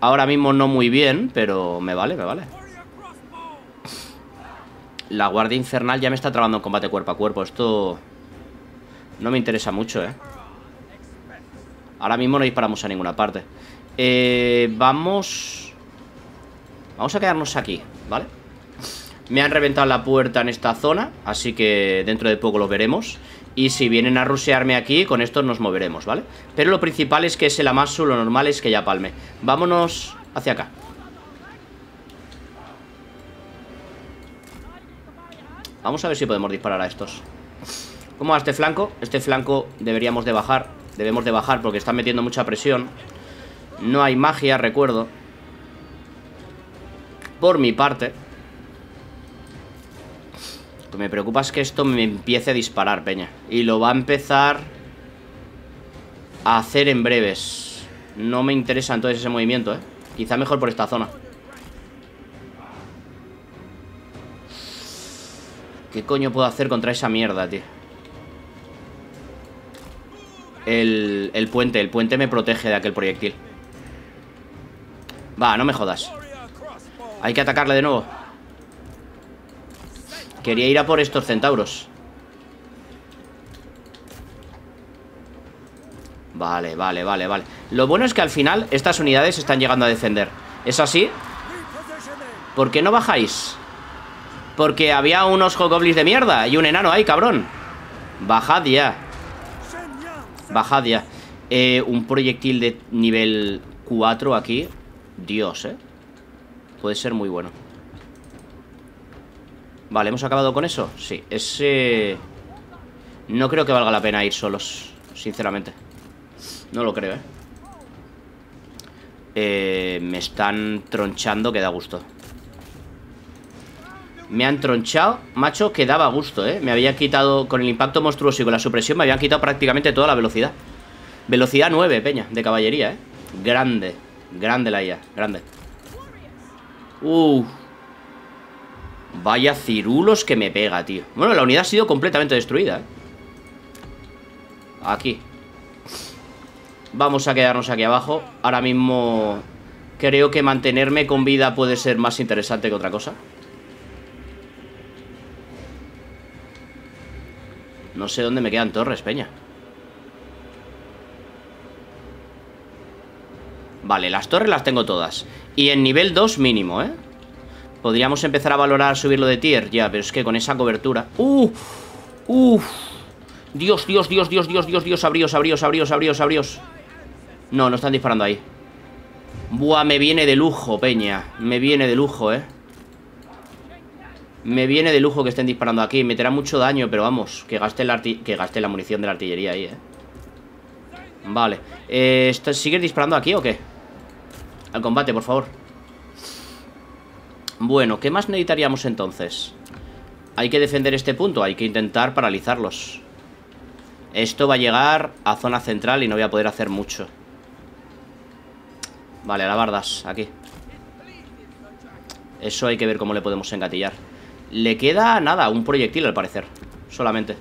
S1: ahora mismo no muy bien Pero me vale, me vale La guardia infernal ya me está trabando en combate cuerpo a cuerpo Esto no me interesa mucho, ¿eh? Ahora mismo no disparamos a ninguna parte eh, vamos... Vamos a quedarnos aquí, ¿vale? Me han reventado la puerta en esta zona Así que dentro de poco lo veremos Y si vienen a rushearme aquí Con esto nos moveremos, ¿vale? Pero lo principal es que es el Amasu Lo normal es que ya palme Vámonos hacia acá Vamos a ver si podemos disparar a estos ¿Cómo va este flanco? Este flanco deberíamos de bajar Debemos de bajar porque están metiendo mucha presión no hay magia, recuerdo. Por mi parte. Lo que me preocupa es que esto me empiece a disparar, peña. Y lo va a empezar a hacer en breves. No me interesa entonces ese movimiento, ¿eh? Quizá mejor por esta zona. ¿Qué coño puedo hacer contra esa mierda, tío? El, el puente, el puente me protege de aquel proyectil Va, no me jodas Hay que atacarle de nuevo Quería ir a por estos centauros Vale, vale, vale, vale Lo bueno es que al final estas unidades están llegando a defender ¿Es así? ¿Por qué no bajáis? Porque había unos goblins de mierda Y un enano ahí, cabrón. Bajad ya. Bajad ya. Eh, Un proyectil de nivel 4 aquí. Dios, eh. Puede ser muy bueno. Vale, ¿hemos acabado con eso? Sí, ese... No creo que valga la pena ir solos Sinceramente. No lo creo, eh, eh Me están tronchando que da gusto me han tronchado, macho, que daba gusto, ¿eh? Me había quitado, con el impacto monstruoso y con la supresión Me habían quitado prácticamente toda la velocidad. Velocidad 9, peña, de caballería, ¿eh? Grande, grande la IA, grande. Uff Vaya cirulos que me pega, tío. Bueno, la unidad ha sido completamente destruida, ¿eh? Aquí. Vamos a quedarnos aquí abajo. Ahora mismo Creo que mantenerme con vida puede ser más interesante que otra cosa No sé dónde me quedan torres, peña. Vale, las torres las tengo todas. Y en nivel 2 mínimo, ¿eh? Podríamos empezar a valorar subirlo de tier Ya, pero es que con esa cobertura. ¡Uh! ¡Uf! Dios, Dios, Dios, Dios, Dios, Dios, Dios Abríos, abríos, abríos, abríos, abríos. No, no están disparando ahí. Buah, me viene de lujo, peña. Me viene de lujo, eh me viene de lujo que estén disparando aquí. Meterá mucho daño, pero vamos Que gaste la, munición de la artillería ahí, eh. Vale. Eh, ¿Sigues disparando aquí o qué? Al combate, por favor. Bueno, ¿qué más necesitaríamos entonces? Hay que defender este punto Hay que intentar paralizarlos. Esto va a llegar a zona central Y no voy a poder hacer mucho. Vale, alabardas, aquí. Eso hay que ver cómo le podemos engatillar le queda nada, un proyectil al parecer. Solamente.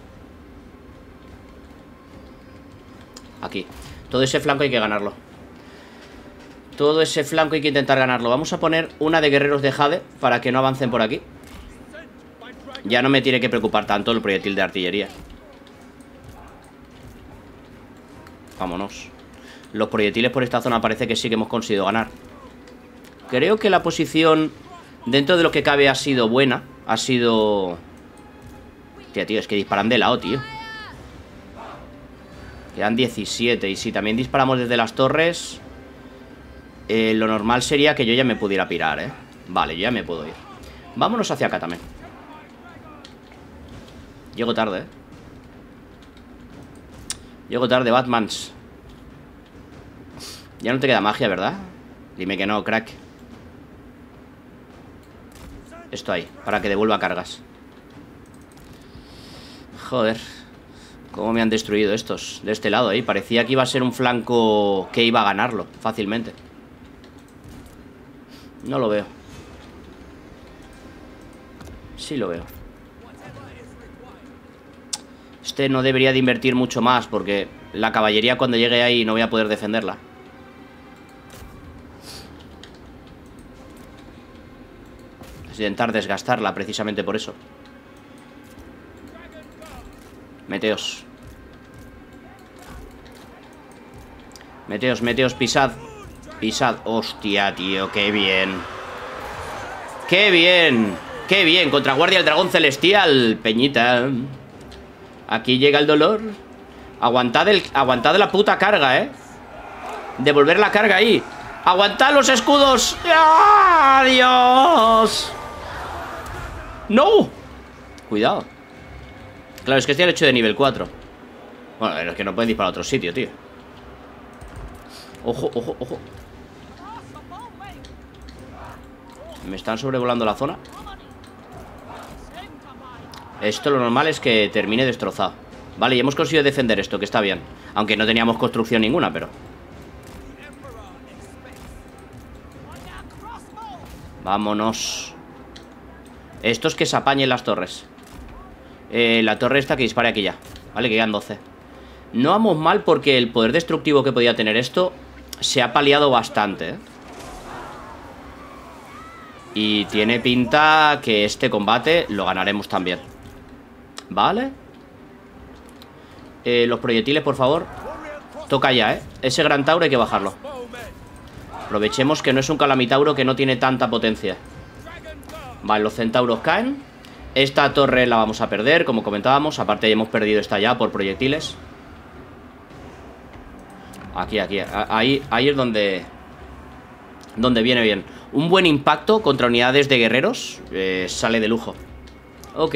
S1: Aquí. Todo ese flanco hay que ganarlo. Todo ese flanco hay que intentar ganarlo. Vamos a poner una de guerreros de Jade Para que no avancen por aquí. Ya no me tiene que preocupar tanto el proyectil de artillería. Vámonos. Los proyectiles por esta zona parece que sí que hemos conseguido ganar. Creo que la posición Dentro de lo que cabe ha sido buena ha sido... Tía, tío, es que disparan de lado, tío. Quedan 17. Y si también disparamos desde las torres... Eh, lo normal sería que yo ya me pudiera pirar, ¿eh? Vale, yo ya me puedo ir. Vámonos hacia acá también. Llego tarde, ¿eh? Llego tarde, Batmans. Ya no te queda magia, ¿verdad? Dime que no, crack. Esto ahí, para que devuelva cargas. Joder Cómo me han destruido estos De este lado ahí, parecía que iba a ser un flanco Que iba a ganarlo, fácilmente. No lo veo. Sí lo veo. Este no debería de invertir mucho más Porque la caballería cuando llegue ahí No voy a poder defenderla intentar desgastarla precisamente por eso. Meteos. Meteos, meteos, pisad. Pisad. Hostia, tío, qué bien. ¡Qué bien! ¡Qué bien! Contra Guardia el Dragón Celestial, Peñita. Aquí llega el dolor. Aguantad, el, aguantad la puta carga, ¿eh? Devolver la carga ahí. ¡Aguantad los escudos! ¡Adiós! ¡No! Cuidado. Claro, es que este el hecho de nivel 4 Bueno, es que no pueden disparar a otro sitio, tío. Ojo, ojo, ojo. Me están sobrevolando la zona Esto lo normal es que termine destrozado. Vale, y hemos conseguido defender esto, que está bien. Aunque no teníamos construcción ninguna, pero Vámonos estos que se apañen las torres. Eh, La torre esta que dispare aquí ya Vale, que quedan 12 No vamos mal porque el poder destructivo que podía tener esto Se ha paliado bastante ¿eh? Y tiene pinta que este combate lo ganaremos también. Vale eh, Los proyectiles, por favor. Toca ya, ¿eh? Ese Gran Tauro hay que bajarlo. Aprovechemos que no es un Calamitauro que no tiene tanta potencia Vale, los centauros caen. Esta torre la vamos a perder, como comentábamos. Aparte ya hemos perdido esta ya por proyectiles. Aquí, aquí. Ahí, ahí es donde Donde viene bien. Un buen impacto contra unidades de guerreros eh, Sale de lujo. Ok.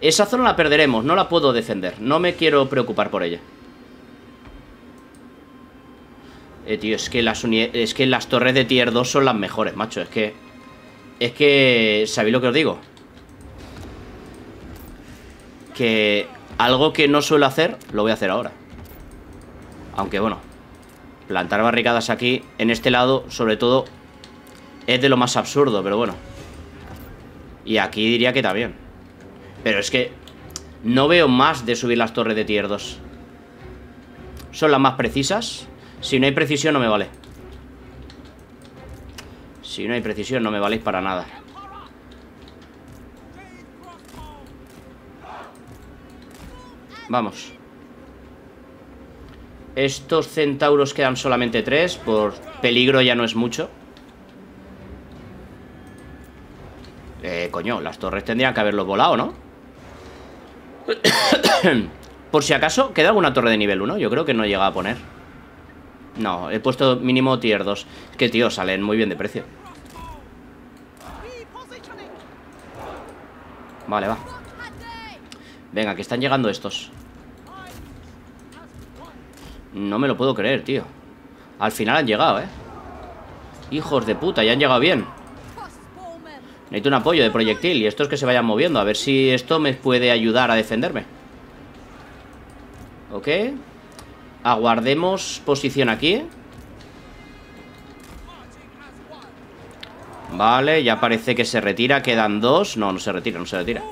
S1: Esa zona la perderemos, no la puedo defender. No me quiero preocupar por ella. Eh, tío, es que las es que las torres de tier 2 son las mejores, macho. Es que... Es que... ¿Sabéis lo que os digo? Que algo que no suelo hacer, lo voy a hacer ahora. Aunque bueno, plantar barricadas aquí, en este lado, sobre todo, es de lo más absurdo, pero bueno. Y aquí diría que también. Pero es que no veo más de subir las torres de tier 2. Son las más precisas. Si no hay precisión no me vale Si no hay precisión no me valéis para nada. Vamos. Estos centauros quedan solamente tres. Por peligro ya no es mucho. Eh, coño, las torres tendrían que haberlo volado, ¿no? Por si acaso, ¿queda alguna torre de nivel 1? Yo creo que no llega a poner. No, he puesto mínimo tier 2 Que tío, salen muy bien de precio Vale, va. Venga, que están llegando estos. No me lo puedo creer, tío. Al final han llegado, eh Hijos de puta, ya han llegado bien. Necesito un apoyo de proyectil Y estos que se vayan moviendo A ver si esto me puede ayudar a defenderme. Ok. Aguardemos posición aquí Vale, ya parece que se retira Quedan dos, no, no se retira, no se retira.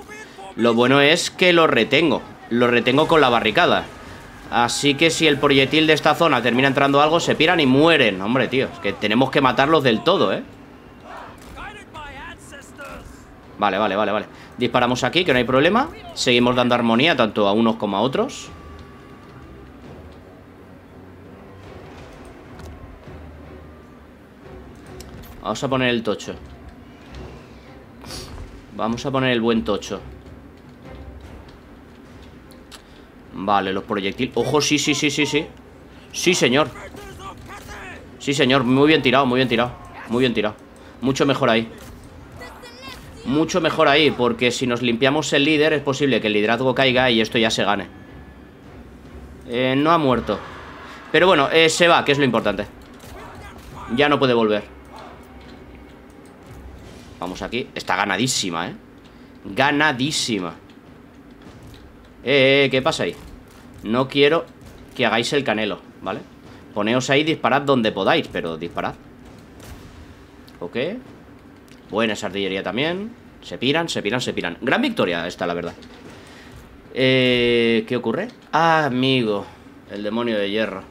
S1: Lo bueno es que lo retengo Lo retengo con la barricada. Así que si el proyectil de esta zona termina entrando algo, se piran y mueren. Hombre, tío, es que tenemos que matarlos del todo, ¿eh? Vale, vale, vale, vale. Disparamos aquí, que no hay problema. Seguimos dando armonía tanto a unos como a otros Vamos a poner el tocho. Vamos a poner el buen tocho. Vale, los proyectiles. Ojo, sí, sí, sí, sí, sí. Sí, señor. Sí, señor, muy bien tirado, muy bien tirado. Muy bien tirado. Mucho mejor ahí. Mucho mejor ahí Porque si nos limpiamos el líder Es posible que el liderazgo caiga y esto ya se gane. Eh, No ha muerto. Pero bueno, eh, se va, que es lo importante. Ya no puede volver Vamos aquí. Está ganadísima, ¿eh? Ganadísima. Eh, eh, ¿qué pasa ahí? No quiero que hagáis el canelo, ¿vale? Poneos ahí, disparad donde podáis, pero disparad. Ok. Buena esa artillería también. Se piran, se piran, se piran. Gran victoria esta, la verdad. Eh, ¿Qué ocurre? Ah, amigo. El demonio de hierro.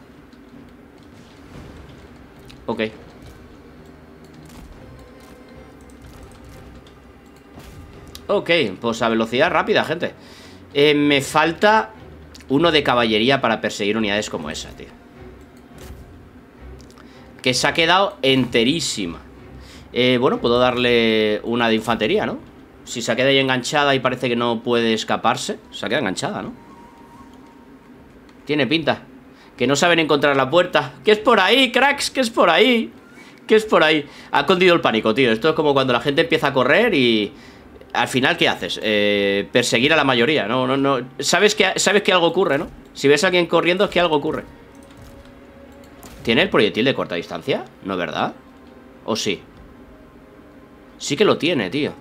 S1: Ok. Ok, pues a velocidad rápida, gente eh, Me falta uno de caballería para perseguir unidades como esa, tío Que se ha quedado enterísima eh, Bueno, puedo darle una de infantería, ¿no? Si se queda ahí enganchada y parece que no puede escaparse Se queda enganchada, ¿no? Tiene pinta Que no saben encontrar la puerta ¿Qué es por ahí, cracks? ¿Qué es por ahí? ¿Qué es por ahí? Ha condido el pánico, tío Esto es como cuando la gente empieza a correr y al final, ¿qué haces? Eh, perseguir a la mayoría, no, no, no. Sabes que, sabes que algo ocurre, ¿no? Si ves a alguien corriendo es que algo ocurre. ¿Tiene el proyectil de corta distancia? ¿No, verdad? ¿O sí? Sí que lo tiene, tío.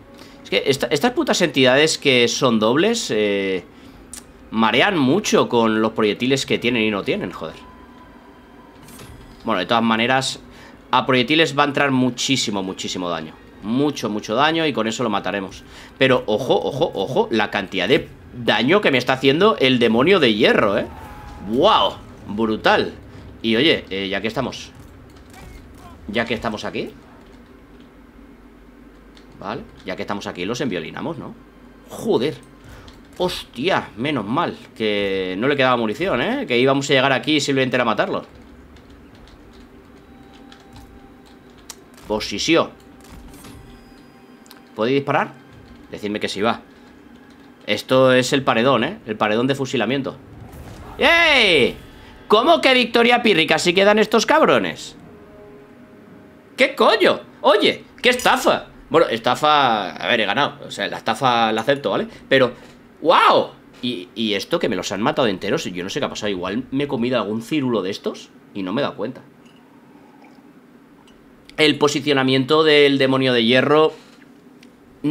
S1: Es que estas putas entidades que son dobles eh, marean mucho con los proyectiles que tienen y no tienen, joder. Bueno, de todas maneras, a proyectiles va a entrar muchísimo, muchísimo daño. Mucho, mucho daño y con eso lo mataremos Pero ojo, ojo, ojo La cantidad de daño que me está haciendo el demonio de hierro, ¿eh? ¡Wow! Brutal Y oye, eh, ya que estamos Ya que estamos aquí Vale, ya que estamos aquí los enviolinamos, ¿no? Joder Hostia, menos mal Que no le quedaba munición, ¿eh? Que íbamos a llegar aquí simplemente a matarlo Posición ¿Podéis disparar? Decidme que sí va Esto es el paredón, ¿eh? El paredón de fusilamiento ¡Ey! ¿Cómo que victoria pírrica si quedan estos cabrones? ¿Qué coño? Oye, ¿qué estafa? Bueno, estafa... A ver, he ganado O sea, la estafa la acepto, ¿vale? Pero... ¡Wow! Y, esto que me los han matado enteros Yo no sé qué ha pasado Igual me he comido algún círculo de estos Y no me he dado cuenta El posicionamiento del demonio de hierro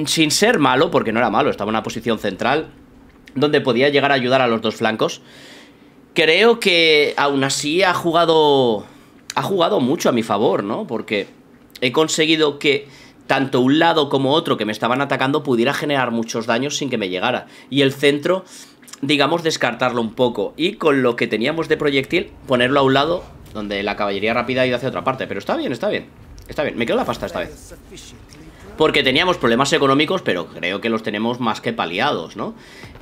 S1: Sin ser malo Porque no era malo Estaba en una posición central Donde podía llegar a ayudar a los dos flancos Creo que aún así ha jugado... Ha jugado mucho a mi favor, ¿no? Porque he conseguido que tanto un lado como otro que me estaban atacando pudiera generar muchos daños sin que me llegara. Y el centro, digamos, descartarlo un poco. Y con lo que teníamos de proyectil, ponerlo a un lado donde la caballería rápida ha ido hacia otra parte. Pero está bien, está bien. Está bien. Me quedo la pasta esta vez. Porque teníamos problemas económicos, pero creo que los tenemos más que paliados, ¿no?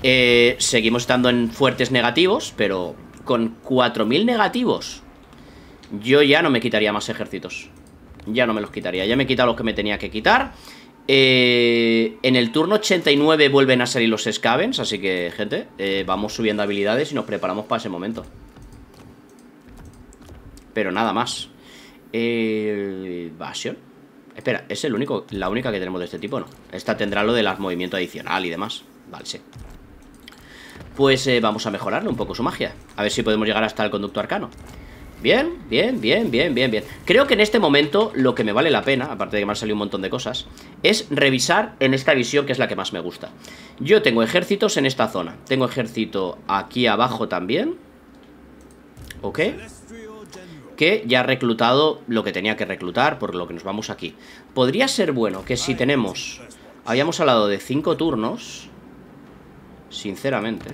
S1: Eh, seguimos estando en fuertes negativos, pero con 4.000 negativos yo ya no me quitaría más ejércitos. Ya no me los quitaría. Ya me he quitado los que me tenía que quitar. Eh, en el turno 89 vuelven a salir los Scavens, así que, gente, eh, vamos subiendo habilidades y nos preparamos para ese momento. Pero nada más. Eh, Espera, ¿es el único, la única que tenemos de este tipo? No. Esta tendrá lo del movimiento adicional y demás. Vale, sí. Pues eh, vamos a mejorarle un poco su magia. A ver si podemos llegar hasta el conducto arcano. Bien, bien, bien, bien, bien, bien Creo que en este momento lo que me vale la pena Aparte de que me han salido un montón de cosas Es revisar en esta visión que es la que más me gusta Yo tengo ejércitos en esta zona Tengo ejército aquí abajo también Ok Que ya ha reclutado lo que tenía que reclutar Por lo que nos vamos aquí Podría ser bueno que si tenemos Habíamos hablado de cinco turnos Sinceramente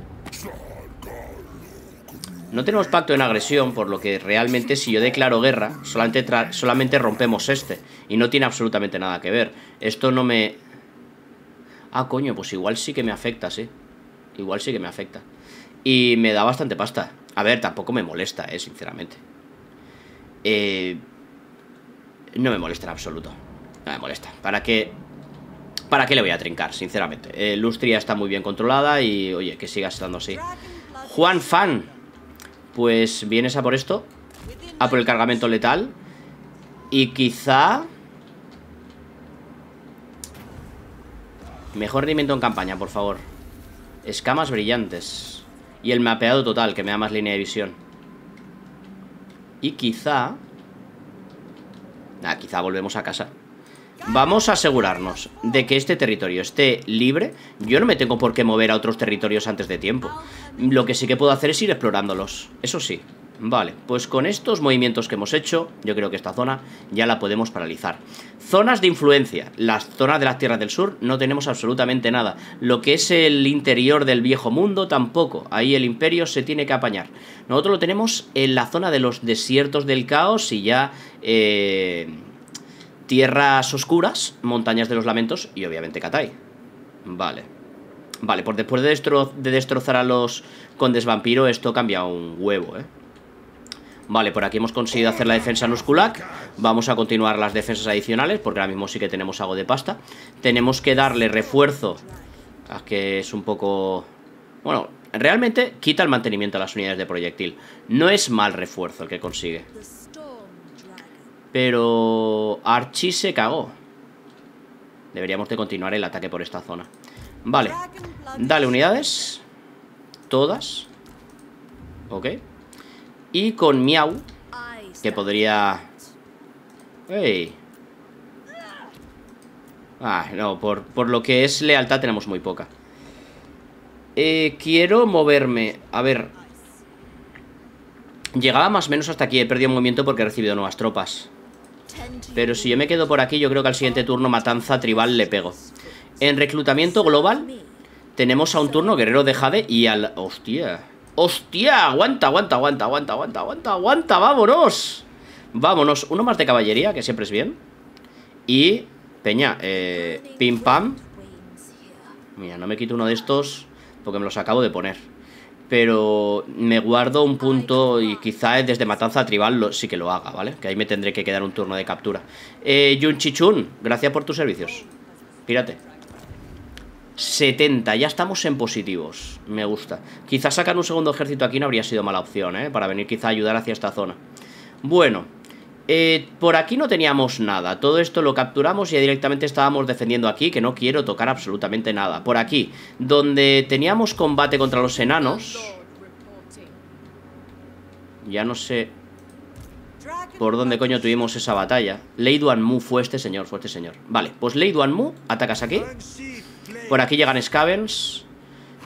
S1: no tenemos pacto en agresión, por lo que realmente si yo declaro guerra, solamente, solamente rompemos este. Y no tiene absolutamente nada que ver. Esto no me... Ah, coño, pues igual sí que me afecta, sí. Igual sí que me afecta. Y me da bastante pasta. A ver, tampoco me molesta, eh, sinceramente. Eh... No me molesta en absoluto. No me molesta. ¿Para qué? ¿Para qué le voy a trincar, sinceramente? Eh, Lustria está muy bien controlada y, oye, que siga estando así. Juan Fan pues vienes a por esto A por el cargamento letal Y quizá Mejor rendimiento en campaña, por favor Escamas brillantes Y el mapeado total, que me da más línea de visión Y quizá Ah, quizá volvemos a casa. Vamos a asegurarnos de que este territorio esté libre. Yo no me tengo por qué mover a otros territorios antes de tiempo. Lo que sí que puedo hacer es ir explorándolos Eso sí Vale, pues con estos movimientos que hemos hecho Yo creo que esta zona ya la podemos paralizar Zonas de influencia Las zonas de las tierras del sur no tenemos absolutamente nada Lo que es el interior del viejo mundo tampoco Ahí el imperio se tiene que apañar Nosotros lo tenemos en la zona de los desiertos del caos Y ya... Eh Tierras oscuras, montañas de los lamentos y obviamente Katai. Vale. Vale, pues después de, de destrozar a los condes vampiro, esto cambia un huevo, ¿eh? Vale, por aquí hemos conseguido hacer la defensa Nuskulak Vamos a continuar las defensas adicionales Porque ahora mismo sí que tenemos algo de pasta Tenemos que darle refuerzo a Que es un poco... Bueno, realmente quita el mantenimiento a las unidades de proyectil No es mal refuerzo el que consigue pero Archie se cagó. Deberíamos de continuar el ataque por esta zona. Vale. Dale unidades. Todas. Ok. Y con Miau. Que podría... ¡Ey! Ah, no, por, por lo que es lealtad tenemos muy poca. Eh, quiero moverme. A ver. Llegaba más o menos hasta aquí. He perdido movimiento porque he recibido nuevas tropas. Pero si yo me quedo por aquí, yo creo que al siguiente turno Matanza Tribal le pego. En reclutamiento global tenemos a un turno Guerrero de Jade y al... ¡Hostia! ¡Hostia! Aguanta, aguanta, aguanta, aguanta, aguanta, aguanta, aguanta, vámonos. Vámonos. Uno más de caballería, que siempre es bien. Y Peña, eh, pim pam. Mira, no me quito uno de estos porque me los acabo de poner. Pero me guardo un punto y quizá desde Matanza Tribal sí que lo haga, ¿vale? Que ahí me tendré que quedar un turno de captura. Eh, Yun Chichun, gracias por tus servicios. Pírate. 70, ya estamos en positivos. Me gusta. Quizás sacar un segundo ejército aquí no habría sido mala opción, ¿eh? Para venir quizá a ayudar hacia esta zona. Bueno eh, Por aquí no teníamos nada. Todo esto lo capturamos y directamente estábamos defendiendo aquí Que no quiero tocar absolutamente nada. Por aquí, donde teníamos combate contra los enanos. Ya no sé por dónde coño tuvimos esa batalla. Lei Mu fue este señor, fue este señor. Vale, pues Lei Mu, atacas aquí por aquí llegan Scavens.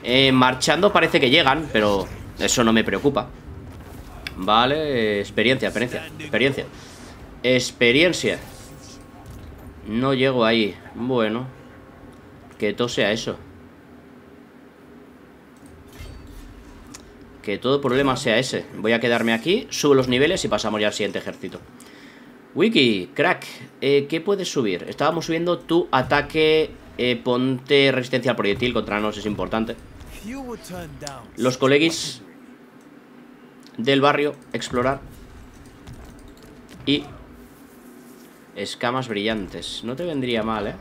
S1: Eh, Marchando parece que llegan Pero eso no me preocupa. Vale, experiencia, experiencia Experiencia. Experiencia. No llego ahí. Bueno Que todo sea eso. Que todo problema sea ese. Voy a quedarme aquí Subo los niveles y pasamos ya al siguiente ejército. Wiki, crack eh, ¿Qué puedes subir? Estábamos subiendo tu ataque eh, ponte resistencia al proyectil contra nanos, es importante. Los colegis del barrio, explorar. Y escamas brillantes. No te vendría mal, ¿eh?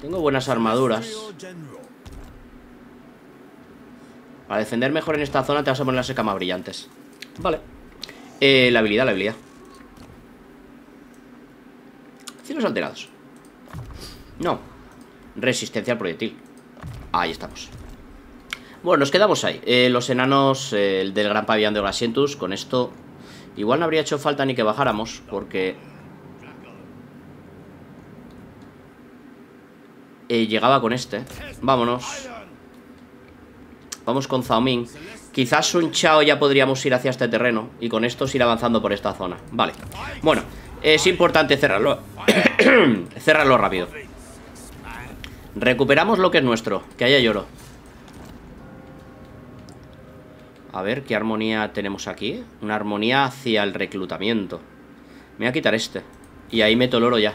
S1: Tengo buenas armaduras. Para defender mejor en esta zona te vas a poner las escamas brillantes. Vale. Eh, la habilidad, la habilidad. Cielos alterados. No. Resistencia al proyectil. Ahí estamos. Bueno, nos quedamos ahí. Eh, los enanos el del gran pabellón de Grasientus, con esto igual no habría hecho falta ni que bajáramos, porque... Eh, llegaba con este. Vámonos. Vamos con Zhao Ming. Quizás un Chao ya podríamos ir hacia este terreno y con estos ir avanzando por esta zona. Vale. Bueno, es importante cerrarlo. cerrarlo rápido. Recuperamos lo que es nuestro Que haya lloro. A ver, ¿qué armonía tenemos aquí? Una armonía hacia el reclutamiento. Me voy a quitar este Y ahí meto el oro ya.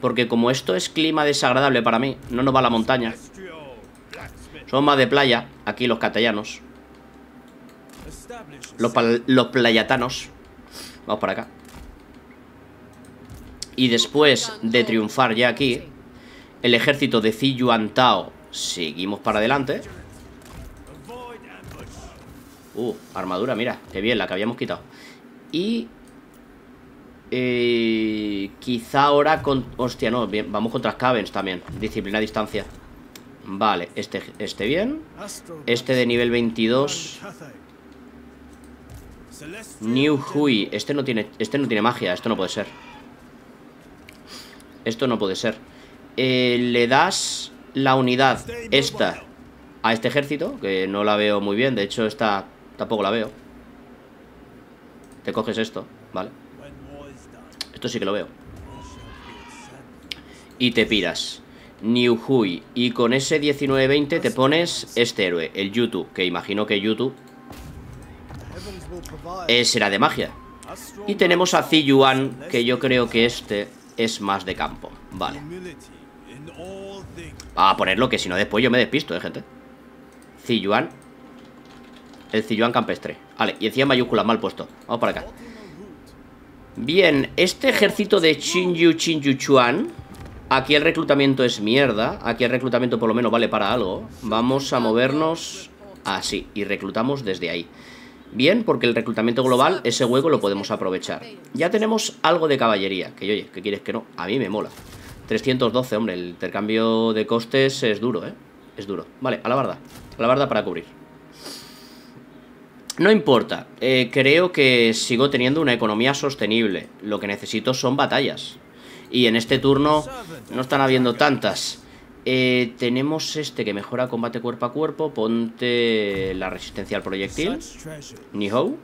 S1: Porque como esto es clima desagradable para mí No nos va a la montaña. Somos más de playa Aquí los catellanos Los, los playatanos. Vamos para acá. Y después de triunfar ya aquí el ejército de Yuan Tao. Seguimos para adelante. Uh, armadura, mira, qué bien, la que habíamos quitado. Y... Eh, quizá ahora con... Hostia, no, bien, vamos contra Scavens también. Disciplina a distancia. Vale, este, este bien. Este de nivel 22. New Hui. Este no tiene, este no tiene magia, esto no puede ser. Esto no puede ser. Eh, le das la unidad esta a este ejército, que no la veo muy bien, de hecho esta tampoco la veo. Te coges esto, ¿vale? Esto sí que lo veo. Y te piras. New Hui. Y con ese 19-20 te pones este héroe, el YouTube, que imagino que eh, será de magia. Y tenemos a Ziyuan, que yo creo que este es más de campo. Vale. A ponerlo que si no después yo me despisto, eh, gente Ziyuan. El Ziyuan campestre. Vale, y encima mayúscula mal puesto. Vamos para acá. Bien, este ejército de Chinyu Chinyu Chuan Aquí el reclutamiento es mierda. Aquí el reclutamiento por lo menos vale para algo. Vamos a movernos así Y reclutamos desde ahí. Bien, porque el reclutamiento global, ese hueco lo podemos aprovechar. Ya tenemos algo de caballería. Que oye, ¿qué quieres que no? A mí me mola 312, hombre, el intercambio de costes es duro, ¿eh? Es duro. Vale, a la barda. A la barda para cubrir. No importa. Eh, creo que sigo teniendo una economía sostenible. Lo que necesito son batallas. Y en este turno no están habiendo tantas. Eh, tenemos este que mejora combate cuerpo a cuerpo. Ponte la resistencia al proyectil. Nihou.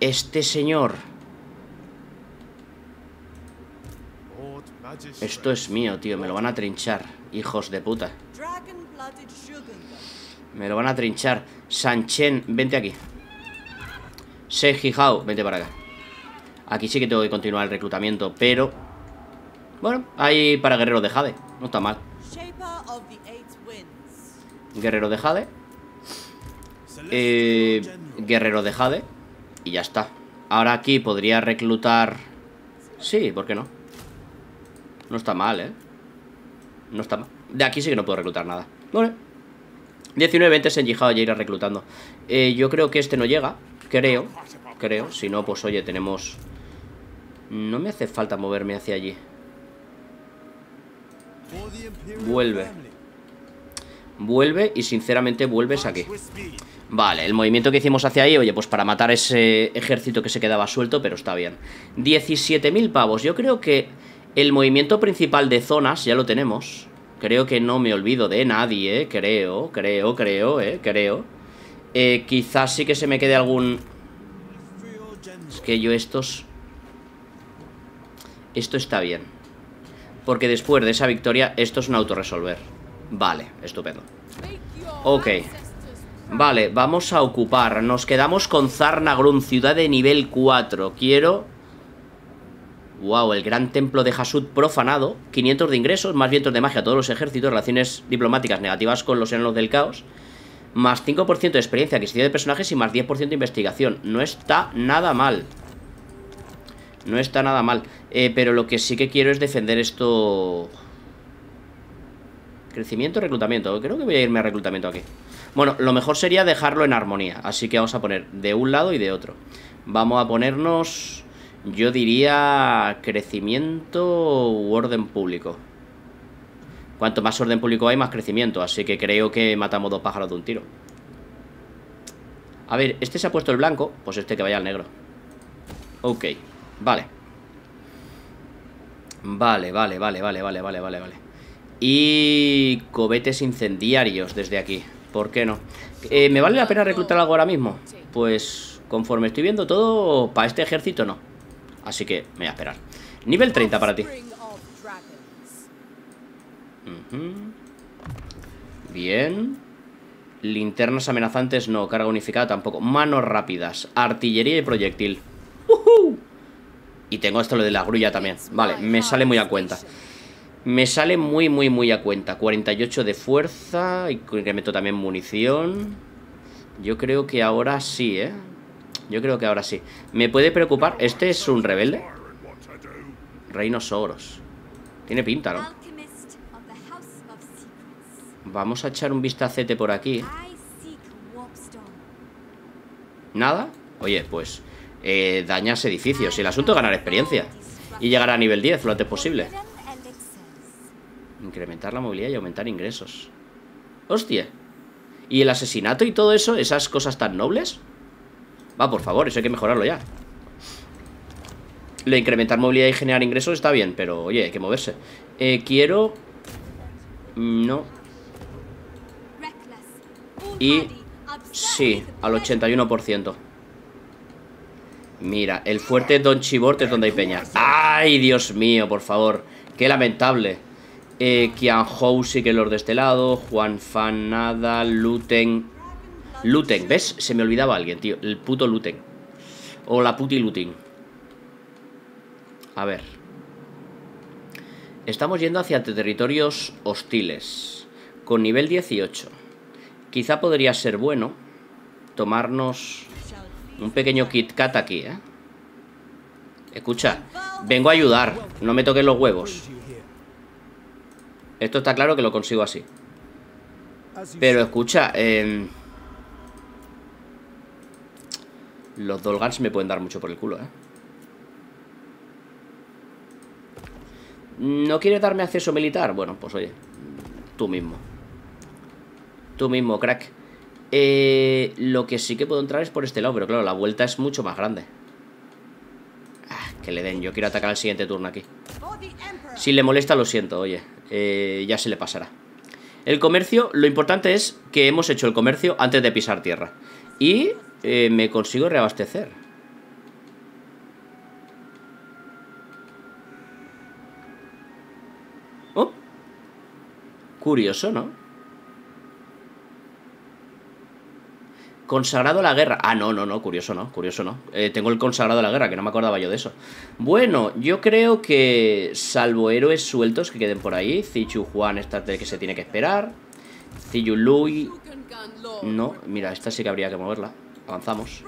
S1: Este señor Esto es mío, tío. Me lo van a trinchar. Hijos de puta. Me lo van a trinchar. Sanchen, vente aquí. Seji Hao, vente para acá. Aquí sí que tengo que continuar el reclutamiento, pero... Bueno, hay para guerrero de Jade, no está mal. Guerrero de Jade. Eh, guerrero de Jade. Y ya está. Ahora aquí podría reclutar... Sí, ¿por qué no? No está mal, ¿eh? No está mal. De aquí sí que no puedo reclutar nada. Vale. 19, 20 se ya irá reclutando. Eh, yo creo que este no llega. Creo. Creo. Si no, pues oye, tenemos... No me hace falta moverme hacia allí. Vuelve. Vuelve y sinceramente vuelves aquí. Vale, el movimiento que hicimos hacia ahí, oye, pues para matar ese ejército que se quedaba suelto, pero está bien. 17.000 pavos. Yo creo que el movimiento principal de zonas ya lo tenemos. Creo que no me olvido de nadie, creo, creo, creo, eh, creo. Eh, quizás sí que se me quede algún... Es que yo estos... Esto está bien. Porque después de esa victoria, esto es un autorresolver. Vale, estupendo. Ok. Vale, vamos a ocupar. Nos quedamos con Zarnagrun, ciudad de nivel 4. Quiero Wow, el gran templo de Hasud profanado. 500 de ingresos, más vientos de magia a todos los ejércitos, relaciones diplomáticas negativas con los enanos del caos. Más 5% de experiencia, adquisición de personajes y más 10% de investigación. No está nada mal. No está nada mal. Eh, pero lo que sí que quiero es defender esto... Crecimiento, reclutamiento. Creo que voy a irme a reclutamiento aquí. Bueno, lo mejor sería dejarlo en armonía. Así que vamos a poner de un lado y de otro. Vamos a ponernos... Yo diría crecimiento u orden público. Cuanto más orden público hay, más crecimiento. Así que creo que matamos dos pájaros de un tiro. A ver, este se ha puesto el blanco. Pues este que vaya al negro. Ok, vale. Vale, vale, vale, vale, vale, vale, vale, vale. Y cohetes incendiarios desde aquí. ¿Por qué no? Eh, ¿Me vale la pena reclutar algo ahora mismo? Pues conforme estoy viendo todo, para este ejército no. Así que me voy a esperar. Nivel 30 para ti. Bien. Linternas amenazantes no, carga unificada tampoco. Manos rápidas, artillería y proyectil. Y tengo esto lo de la grulla también. Vale, me sale muy a cuenta. Me sale muy muy muy a cuenta. 48 de fuerza Incremento también munición. Yo creo que ahora sí, ¿eh? Yo creo que ahora sí. ¿Me puede preocupar? ¿Este es un rebelde? Reino Soros. Tiene pinta, ¿no? Vamos a echar un vistacete por aquí. ¿Nada? Oye, pues eh, dañas edificios. Y el asunto es ganar experiencia. Y llegar a nivel 10 lo antes posible. Incrementar la movilidad y aumentar ingresos. Hostia. ¿Y el asesinato y todo eso? ¿Esas cosas tan nobles? Va, por favor, eso hay que mejorarlo ya Lo de incrementar movilidad y generar ingresos está bien Pero, oye, hay que moverse eh, Quiero... Mm, no Y... Sí, al 81% Mira, el fuerte Don Chibort es donde hay peña ¡Ay, Dios mío, por favor! ¡Qué lamentable! Eh, Kian Hou sí que los de este lado Juan Fan nada Luten Luten, ¿ves? Se me olvidaba alguien, tío. El puto Luten. O la puti Luten A ver. Estamos yendo hacia territorios hostiles Con nivel 18 Quizá podría ser bueno Tomarnos Un pequeño Kit Kat aquí, ¿eh? Escucha Vengo a ayudar. No me toques los huevos. Esto está claro que lo consigo así. Pero escucha eh... Los Dolgans me pueden dar mucho por el culo, ¿eh? ¿No quieres darme acceso militar? Bueno, pues oye, tú mismo. Tú mismo, crack. Eh, lo que sí que puedo entrar es por este lado, pero claro, la vuelta es mucho más grande. Ah, que le den, yo quiero atacar al siguiente turno aquí. Si le molesta, lo siento, oye. Eh, ya se le pasará. El comercio, lo importante es que hemos hecho el comercio antes de pisar tierra. Y eh, me consigo reabastecer. Oh. Curioso, ¿no? Consagrado a la guerra. Ah, no, no, no, curioso no, curioso no. Eh, tengo el consagrado a la guerra, que no me acordaba yo de eso. Bueno, yo creo que, salvo héroes sueltos que queden por ahí, Zichu Juan, esta que se tiene que esperar. Ziyu Lui. No, mira, esta sí que habría que moverla. Avanzamos.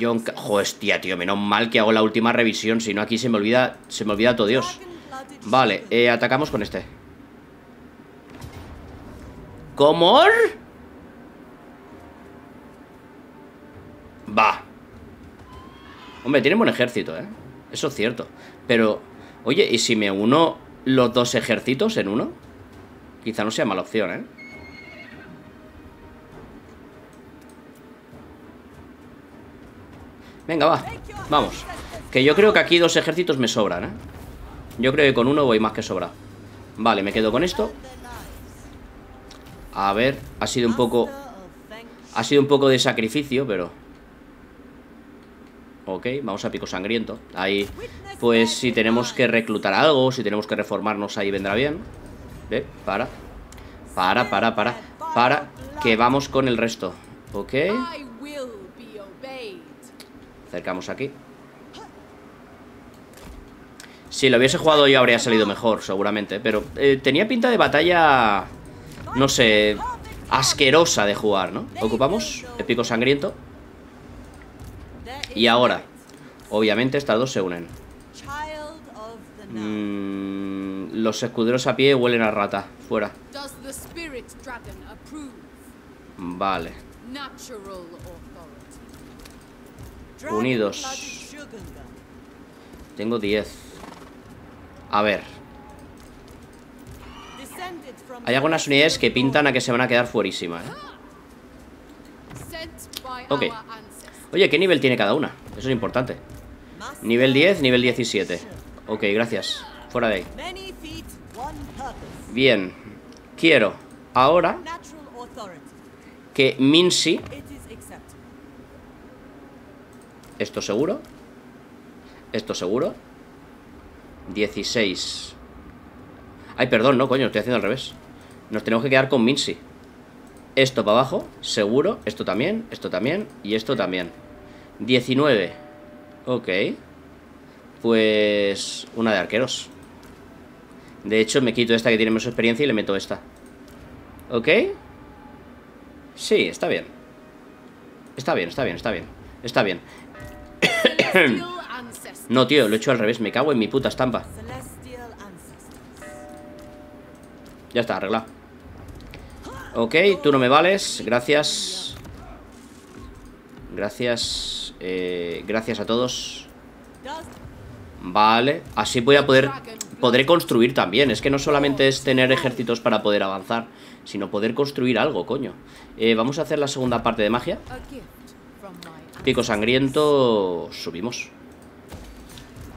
S1: John... Hostia, tío, menos mal que hago la última revisión, si no aquí se me olvida, se me olvida todo Dios. Vale, eh, atacamos con este. ¿Comor? Va Hombre, tiene buen ejército, ¿eh? Eso es cierto Pero, oye, ¿y si me uno los dos ejércitos en uno? Quizá no sea mala opción, ¿eh? Venga, va, vamos. Que yo creo que aquí dos ejércitos me sobran, ¿eh? Yo creo que con uno voy más que sobra Vale, me quedo con esto. A ver, ha sido un poco... Ha sido un poco de sacrificio, pero... Ok, vamos a pico sangriento. Ahí, pues si tenemos que reclutar algo Si tenemos que reformarnos ahí vendrá bien. ¿Eh? Para Para, para, para Para, que vamos con el resto. Ok Acercamos aquí Si lo hubiese jugado yo habría salido mejor, seguramente Pero eh, tenía pinta de batalla no sé, asquerosa de jugar, ¿no? Ocupamos el pico sangriento. Y ahora, obviamente estas dos se unen. Mm, los escuderos a pie huelen a rata. Fuera. Vale. Unidos. Tengo 10. A ver. Hay algunas unidades que pintan a que se van a quedar fuerísimas ¿eh? Ok Oye, ¿qué nivel tiene cada una? Eso es importante Nivel 10, nivel 17 Ok, gracias Fuera de ahí Bien Quiero ahora Que Minsi Esto seguro Esto seguro 16 Ay, perdón, no, coño, estoy haciendo al revés. Nos tenemos que quedar con Minsi Esto para abajo, seguro Esto también, esto también y esto también. 19 Ok. Pues... Una de arqueros. De hecho, me quito esta que tiene más experiencia y le meto esta. ¿Ok? Sí, está bien. Está bien, está bien, está bien Está bien No, tío, lo he hecho al revés. Me cago en mi puta estampa. Ya está, arreglado. Ok, tú no me vales. Gracias. Gracias eh, Gracias a todos. Vale, así voy a poder Podré construir también. Es que no solamente es tener ejércitos para poder avanzar Sino poder construir algo, coño. Eh, Vamos a hacer la segunda parte de magia Pico sangriento Subimos.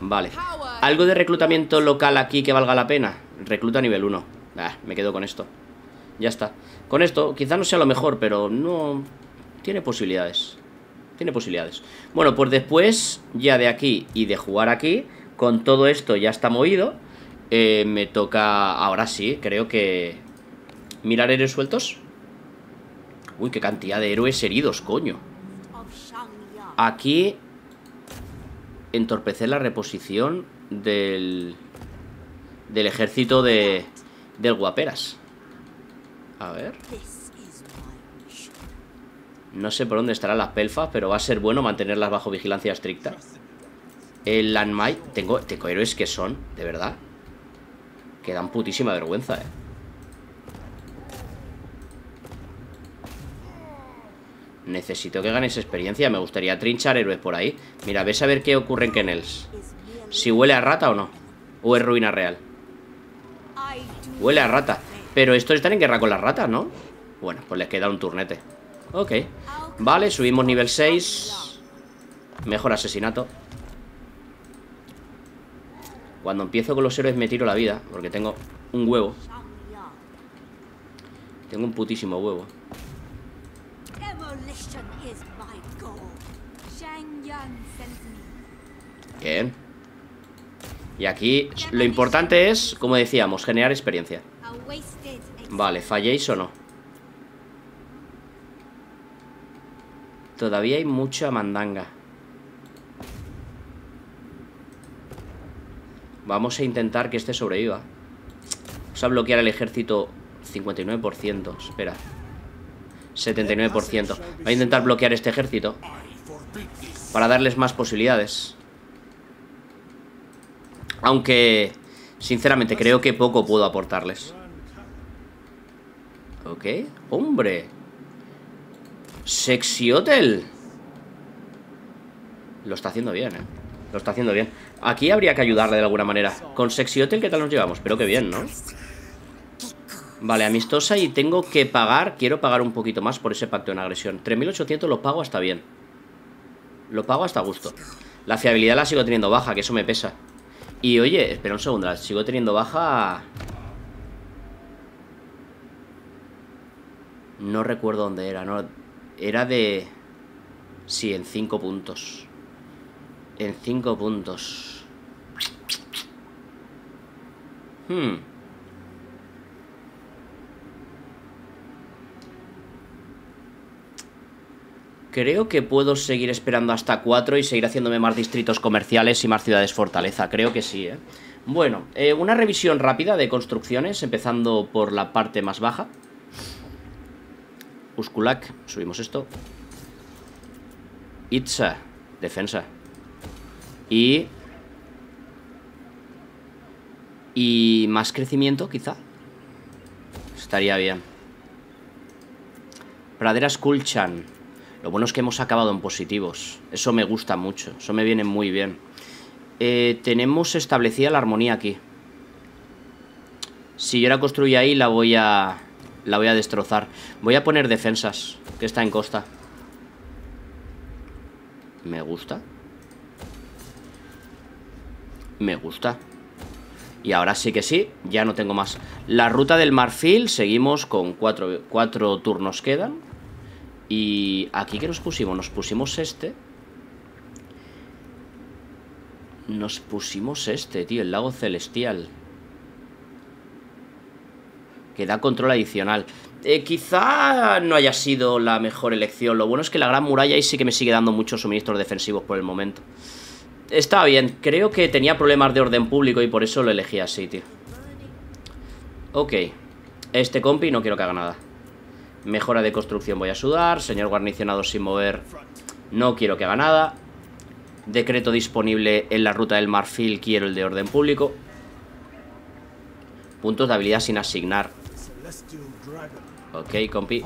S1: Vale. ¿Algo de reclutamiento local aquí que valga la pena? Recluta nivel 1 Ah, me quedo con esto. Ya está. Con esto, quizá no sea lo mejor, pero no... Tiene posibilidades. Tiene posibilidades. Bueno, pues después, ya de aquí y de jugar aquí Con todo esto ya está movido eh, Me toca... Ahora sí, creo que... Mirar héroes sueltos. Uy, qué cantidad de héroes heridos, coño Aquí Entorpecer la reposición del... Del ejército de del guaperas. A ver. No sé por dónde estarán las pelfas, pero va a ser bueno mantenerlas bajo vigilancia estricta. El Landmai, tengo, tengo héroes que son, de verdad, que dan putísima vergüenza, eh. Necesito que ganes experiencia. Me gustaría trinchar héroes por ahí. Mira, ves a ver qué ocurre en Kennels. Si huele a rata o no. O es ruina real. Huele a rata. Pero estos están en guerra con las ratas, ¿no? Bueno, pues les queda un turnete. Ok. Vale, subimos nivel 6 Mejor asesinato. Cuando empiezo con los héroes me tiro la vida Porque tengo un huevo. Tengo un putísimo huevo Y aquí lo importante es, como decíamos, generar experiencia. Vale, ¿falléis o no? Todavía hay mucha mandanga. Vamos a intentar que este sobreviva. Vamos a bloquear el ejército 59%, espera. 79%. Voy a intentar bloquear este ejército Para darles más posibilidades. Aunque, sinceramente, creo que poco puedo aportarles. Ok. Hombre. Sexy Hotel. Lo está haciendo bien, ¿eh? Lo está haciendo bien. Aquí habría que ayudarle de alguna manera. Con Sexy Hotel, ¿qué tal nos llevamos? Pero que bien, ¿no? Vale, amistosa y tengo que pagar Quiero pagar un poquito más por ese pacto en agresión 3.800 lo pago hasta bien Lo pago hasta gusto La fiabilidad la sigo teniendo baja, que eso me pesa Y oye, espera un segundo sigo teniendo baja. No recuerdo dónde era no Era de... Sí, en 5 puntos. En 5 puntos. Hmm Creo que puedo seguir esperando hasta 4 y seguir haciéndome más distritos comerciales y más ciudades fortaleza. Creo que sí, ¿eh? Bueno, eh, una revisión rápida de construcciones, empezando por la parte más baja. Uskulak, subimos esto. Itza, defensa. Y... Y más crecimiento, quizá. Estaría bien. Praderas Kulchan. Lo bueno es que hemos acabado en positivos. Eso me gusta mucho. Eso me viene muy bien. Eh, tenemos establecida la armonía aquí. Si yo la construyo ahí, la voy a... La voy a destrozar. Voy a poner defensas, que está en costa. Me gusta. Me gusta. Y ahora sí que sí, ya no tengo más. La ruta del marfil, seguimos con cuatro, cuatro turnos quedan. Y aquí que nos pusimos, nos pusimos este. Nos pusimos este, tío, el lago celestial. Que da control adicional. Eh, quizá no haya sido la mejor elección. Lo bueno es que la gran muralla ahí sí que me sigue dando muchos suministros defensivos por el momento. Está bien, creo que tenía problemas de orden público y por eso lo elegí así, tío. Ok. Este compi no quiero que haga nada. Mejora de construcción voy a sudar. Señor guarnicionado sin mover. No quiero que haga nada. Decreto disponible en la ruta del marfil. Quiero el de orden público. Puntos de habilidad sin asignar. Ok, compi.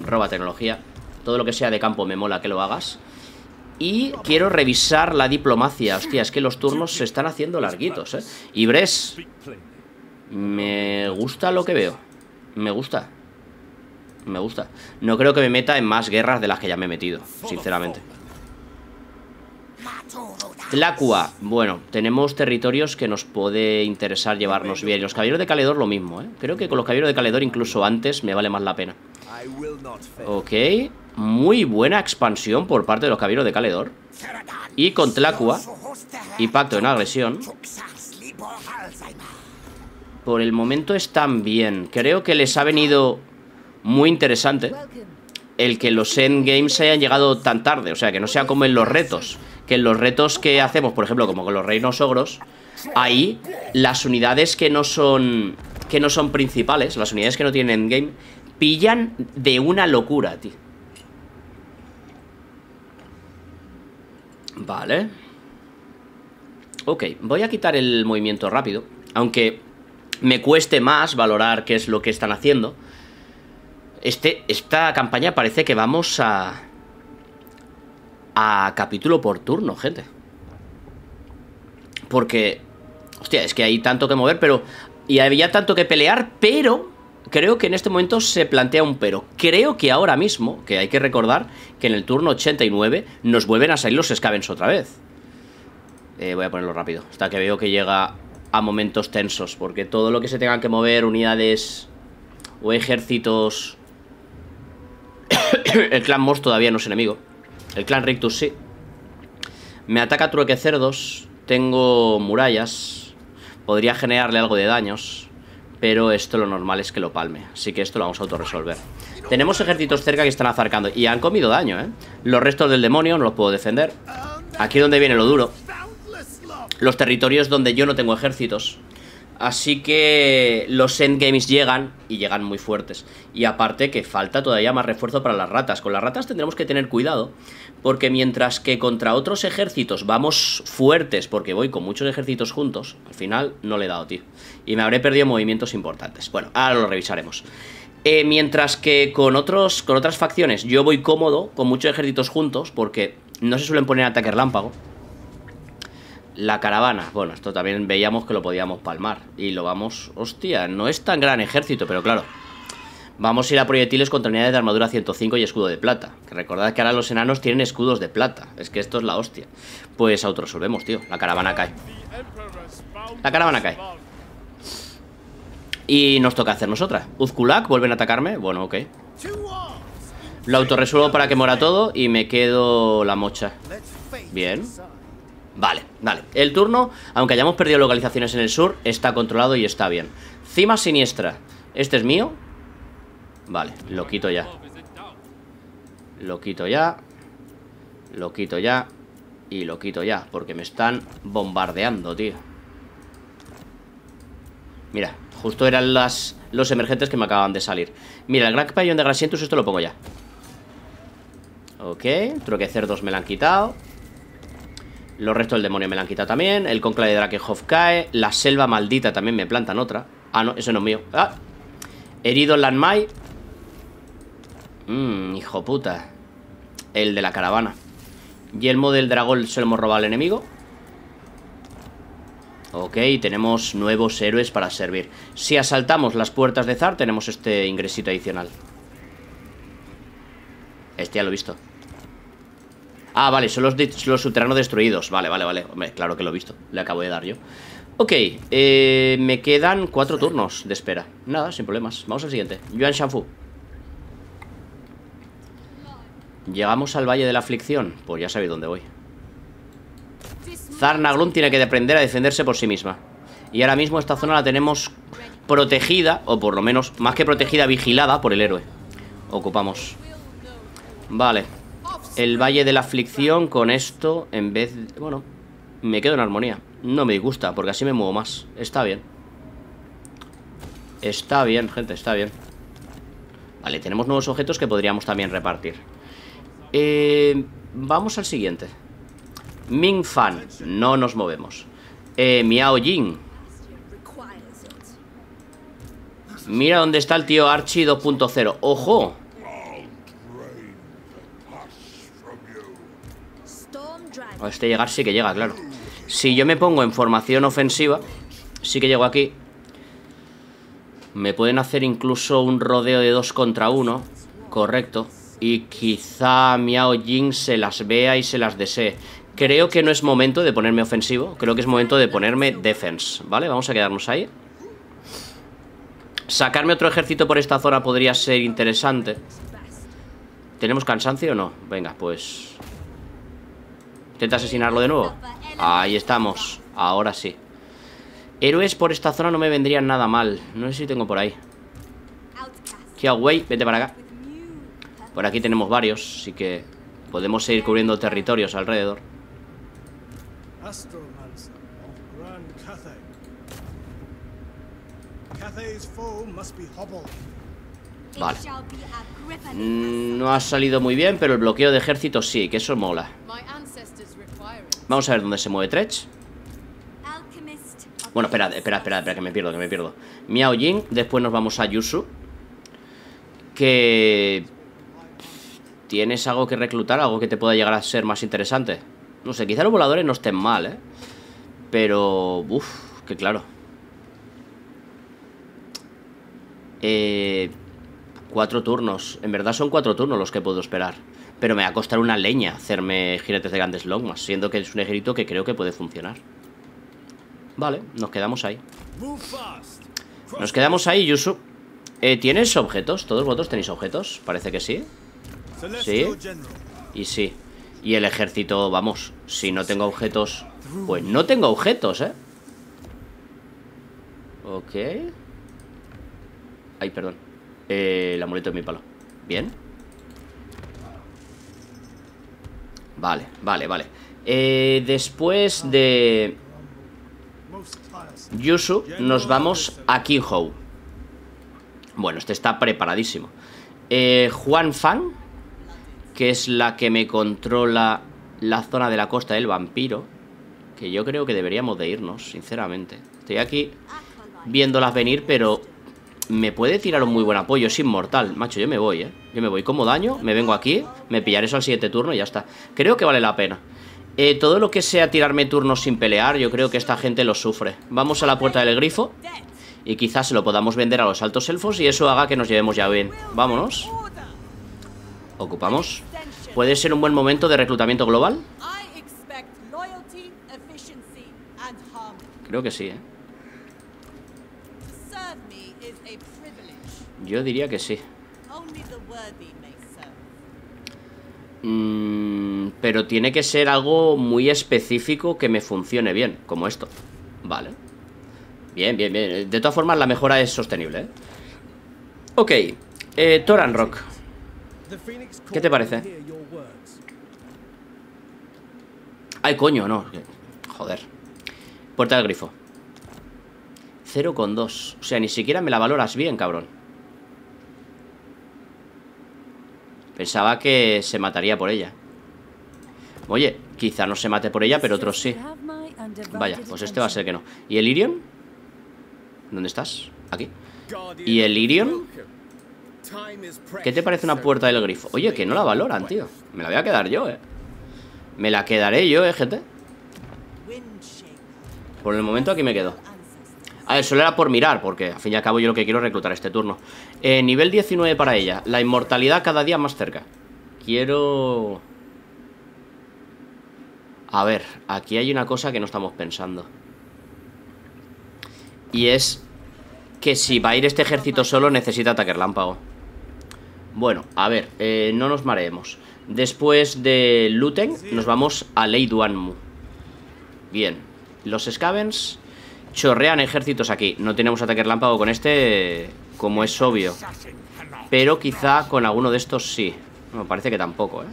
S1: Roba tecnología. Todo lo que sea de campo me mola que lo hagas. Y quiero revisar la diplomacia. Hostia, es que los turnos se están haciendo larguitos, ¿eh? Y Bres. Me gusta lo que veo. Me gusta me gusta. No creo que me meta en más guerras de las que ya me he metido, sinceramente. Tlacua. Bueno, tenemos territorios que nos puede interesar llevarnos bien. los caballeros de Caledor lo mismo, ¿eh? Creo que con los caballeros de Caledor incluso antes me vale más la pena. Ok. Muy buena expansión por parte de los caballeros de Caledor. Y con Tlacua y pacto en agresión. Por el momento están bien. Creo que les ha venido muy interesante el que los endgames hayan llegado tan tarde. O sea, que no sea como en los retos. Que en los retos que hacemos, por ejemplo, como con los reinos ogros, ahí las unidades que no son. que no son principales, las unidades que no tienen endgame, pillan de una locura, tío. Vale. Ok, voy a quitar el movimiento rápido. Aunque me cueste más valorar qué es lo que están haciendo. Este, esta campaña parece que vamos a... A capítulo por turno, gente. Porque... Hostia, es que hay tanto que mover, pero... Y había tanto que pelear, pero... Creo que en este momento se plantea un pero. Creo que ahora mismo, que hay que recordar que en el turno 89 nos vuelven a salir los Scavens otra vez. Eh, voy a ponerlo rápido, hasta que veo que llega a momentos tensos, porque todo lo que se tengan que mover, unidades o ejércitos el clan Moss todavía no es enemigo. El clan Rictus sí. Me ataca trueque cerdos. Tengo murallas. Podría generarle algo de daños. Pero esto lo normal es que lo palme Así que esto lo vamos a autorresolver Tenemos ejércitos cerca que están acercando Y han comido daño, ¿eh? Los restos del demonio no los puedo defender Aquí es donde viene lo duro Los territorios donde yo no tengo ejércitos Así que los endgames llegan y llegan muy fuertes. Y aparte que falta todavía más refuerzo para las ratas. Con las ratas tendremos que tener cuidado, porque mientras que contra otros ejércitos vamos fuertes, porque voy con muchos ejércitos juntos, al final no le he dado, tío. Y me habré perdido movimientos importantes. Bueno, ahora lo revisaremos. Eh, mientras que con, otros, con otras facciones yo voy cómodo, con muchos ejércitos juntos, porque no se suelen poner ataque relámpago. La caravana, bueno, esto también veíamos que lo podíamos palmar. Y lo vamos, hostia, no es tan gran ejército, pero claro Vamos a ir a proyectiles contra unidades de armadura 105 y escudo de plata. Que recordad que ahora los enanos tienen escudos de plata. Es que esto es la hostia. Pues autoresolvemos, tío, la caravana cae. La caravana cae. Y nos toca hacernos otra. Uzkulak, ¿vuelven a atacarme? Bueno, ok. Lo autorresuelvo para que muera todo Y me quedo la mocha. Bien Vale, vale. El turno, aunque hayamos perdido localizaciones en el sur, está controlado y está bien. Cima siniestra. ¿Este es mío? Vale, lo quito ya. Lo quito ya. Lo quito ya. Y lo quito ya, porque me están bombardeando, tío. Mira, justo eran las, los emergentes que me acaban de salir. Mira, el Gran Pabellón de Grasientus, esto lo pongo ya. Ok, troque cerdos me lo han quitado. Los restos del demonio me la han quitado también El conclave de Drakenhof cae La selva maldita también me plantan otra. Ah, no, eso no es mío. Ah. Herido Landmai Mmm, hijo puta. El de la caravana. Yelmo del dragón se lo hemos robado al enemigo. Ok, tenemos nuevos héroes para servir. Si asaltamos las puertas de Zar Tenemos este ingresito adicional. Este ya lo he visto Ah, vale, son los, los subterráneos destruidos. Vale, vale, vale, claro que lo he visto. Le acabo de dar yo. Ok, eh, me quedan cuatro turnos de espera. Nada, sin problemas, vamos al siguiente. Yuan Shanfu. Llegamos al Valle de la Aflicción Pues ya sabéis dónde voy. Zarnaglum tiene que aprender a defenderse por sí misma. Y ahora mismo esta zona la tenemos protegida O por lo menos, más que protegida, vigilada por el héroe. Ocupamos. Vale el Valle de la Aflicción con esto, en vez de... Bueno, me quedo en armonía. No me disgusta, porque así me muevo más. Está bien. Está bien, gente, está bien. Vale, tenemos nuevos objetos que podríamos también repartir. Eh, vamos al siguiente. Ming Fan, no nos movemos. Eh, Miao Jing. Mira dónde está el tío Archie 2.0. ¡Ojo! Este llegar sí que llega, claro. Si yo me pongo en formación ofensiva Sí que llego aquí. Me pueden hacer incluso un rodeo de dos contra uno Correcto Y quizá Miao Jing se las vea y se las desee. Creo que no es momento de ponerme ofensivo Creo que es momento de ponerme defense ¿Vale? Vamos a quedarnos ahí. Sacarme otro ejército por esta zona podría ser interesante. ¿Tenemos cansancio o no? Venga, pues Intenta asesinarlo de nuevo. Ahí estamos, ahora sí. Héroes por esta zona no me vendrían nada mal. No sé si tengo por ahí. Kiawei, vete para acá. Por aquí tenemos varios Así que podemos seguir cubriendo territorios alrededor. Vale. Mm, No ha salido muy bien Pero el bloqueo de ejército sí, que eso mola Vamos a ver dónde se mueve Tretch Bueno, espera, espera, espera, espera, que me pierdo, que me pierdo Miao Jing, después nos vamos a Yusu Que... ¿Tienes algo que reclutar? ¿Algo que te pueda llegar a ser más interesante? No sé, quizá los voladores no estén mal, ¿eh? Pero... Uf, que claro Eh... Cuatro turnos En verdad son cuatro turnos los que puedo esperar pero me va a costar una leña hacerme jinetes de grandes longmas, siendo que es un ejército que creo que puede funcionar. Vale, nos quedamos ahí. Nos quedamos ahí, Yusu. Eh, ¿Tienes objetos? ¿Todos vosotros tenéis objetos? Parece que sí. Sí. Y sí. Y el ejército, vamos, si no tengo objetos... Pues no tengo objetos, ¿eh? Ok. Ay, perdón. Eh, el amuleto de mi palo. Bien. Vale, vale, vale. Eh, después de Yusu, nos vamos a Kinhou. Bueno, este está preparadísimo. Eh, Juan Fan, que es la que me controla la zona de la costa del vampiro. Que yo creo que deberíamos de irnos, sinceramente. Estoy aquí viéndolas venir, pero me puede tirar un muy buen apoyo. Es inmortal, macho, yo me voy, ¿eh? Yo me voy como daño, me vengo aquí, me pillaré eso al siguiente turno y ya está. Creo que vale la pena. Eh, todo lo que sea tirarme turnos sin pelear, yo creo que esta gente lo sufre. Vamos a la puerta del grifo y quizás se lo podamos vender a los altos elfos y eso haga que nos llevemos ya bien. Vámonos. Ocupamos. ¿Puede ser un buen momento de reclutamiento global? Creo que sí, ¿eh? Yo diría que sí. Mm, pero tiene que ser algo muy específico que me funcione bien, como esto. Vale. Bien, bien, bien. De todas formas, la mejora es sostenible, ¿eh? Ok. Eh, Toran Rock. ¿Qué te parece? Ay, coño, no. Joder. Puerta del grifo. 0,2. O sea, ni siquiera me la valoras bien, cabrón. Pensaba que se mataría por ella. Oye, quizá no se mate por ella, pero otros sí. Vaya, pues este va a ser que no. ¿Y el Irion? ¿Dónde estás? Aquí. ¿Y el Irion? ¿Qué te parece una puerta del grifo? Oye, que no la valoran, tío. Me la voy a quedar yo, eh. Me la quedaré yo, eh, gente. Por el momento aquí me quedo. A ver, solo era por mirar, porque al fin y al cabo yo lo que quiero es reclutar este turno. Eh, nivel 19 para ella. La inmortalidad cada día más cerca. Quiero... A ver, aquí hay una cosa que no estamos pensando. Y es que si va a ir este ejército solo necesita ataque relámpago. Bueno, a ver, eh, no nos mareemos. Después de Luten nos vamos a Leiduanmu. Bien, los Scavens chorrean ejércitos aquí. No tenemos ataque relámpago con este, como es obvio. Pero quizá con alguno de estos sí. Me parece que tampoco, ¿eh?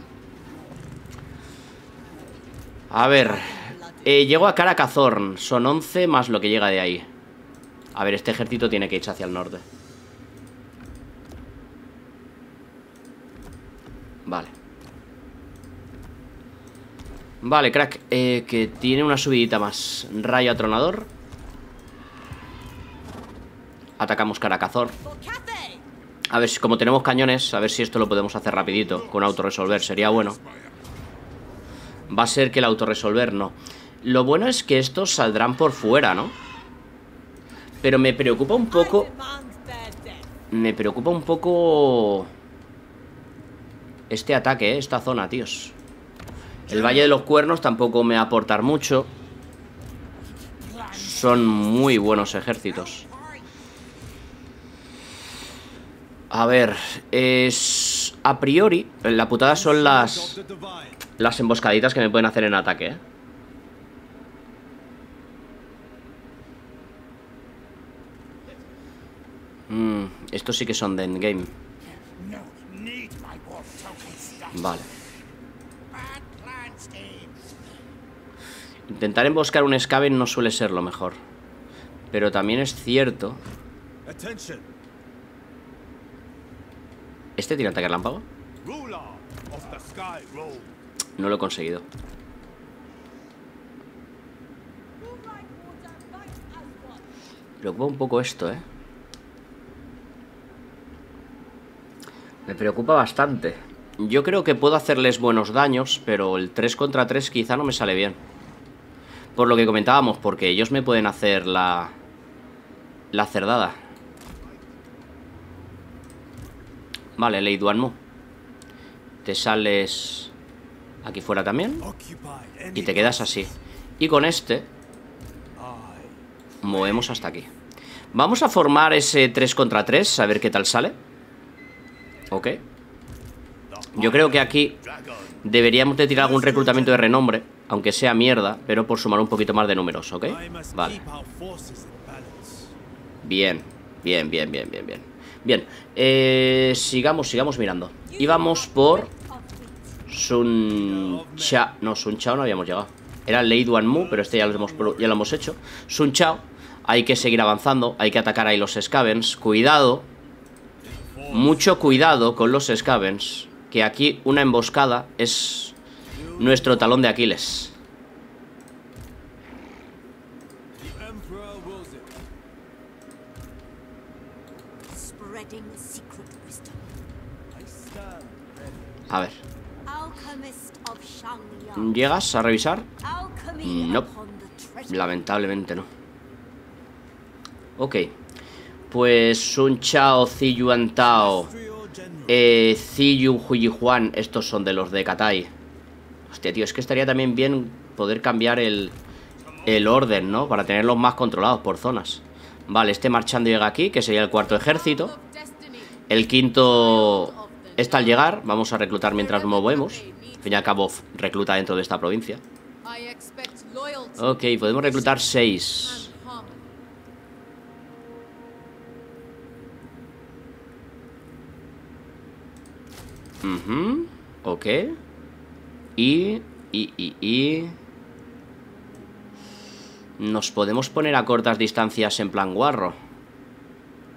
S1: A ver. Eh, llego a Caracazorn. Son 11 más lo que llega de ahí. A ver, este ejército tiene que irse hacia el norte. Vale. Vale, crack. Eh, que tiene una subidita más. Rayo atronador. Atacamos Caracazor A ver si como tenemos cañones A ver si esto lo podemos hacer rapidito Con autorresolver, sería bueno. Va a ser que el autorresolver no. Lo bueno es que estos saldrán por fuera, ¿no? Pero me preocupa un poco Me preocupa un poco Este ataque, ¿eh? Esta zona, tíos. El Valle de los Cuernos tampoco me va a aportar mucho. Son muy buenos ejércitos A ver, es... A priori, la putada son las... Las emboscaditas que me pueden hacer en ataque, ¿eh? Mm, estos sí que son de endgame. Vale. Intentar emboscar un Skaven no suele ser lo mejor. Pero también es cierto ¿Este tiene ataque relámpago? No lo he conseguido preocupa un poco esto, ¿eh? Me preocupa bastante Yo creo que puedo hacerles buenos daños Pero el 3 contra 3 quizá no me sale bien Por lo que comentábamos Porque ellos me pueden hacer la... La cerdada Vale, Ley Duanmu. Te sales aquí fuera también. Y te quedas así. Y con este movemos hasta aquí. Vamos a formar ese 3 contra 3, a ver qué tal sale. Ok. Yo creo que aquí deberíamos de tirar algún reclutamiento de renombre, aunque sea mierda, pero por sumar un poquito más de números, ¿ok? Vale. Bien, bien, bien, bien, bien, bien. Bien, eh, sigamos, sigamos mirando. Íbamos por Sun Chao. No, Sun Chao no habíamos llegado. Era Lei Duan Mu, pero este ya lo, hemos, ya lo hemos hecho. Sun Chao. Hay que seguir avanzando. Hay que atacar ahí los Scavens. Cuidado. Mucho cuidado con los Scavens. Que aquí una emboscada es nuestro talón de Aquiles. A ver. ¿Llegas a revisar? No. Lamentablemente no. Ok. Pues Sun Chao, Ziyuan Tao, eh, Ziyu, Juan, estos son de los de Katai. Hostia, tío, es que estaría también bien poder cambiar el, el orden, ¿no? Para tenerlos más controlados por zonas. Vale, este marchando llega aquí, que sería el cuarto ejército. El quinto está al llegar. Vamos a reclutar mientras nos movemos. Al fin y al cabo, recluta dentro de esta provincia. Ok, podemos reclutar seis. Ok. Y, y, y, y... Nos podemos poner a cortas distancias en plan guarro.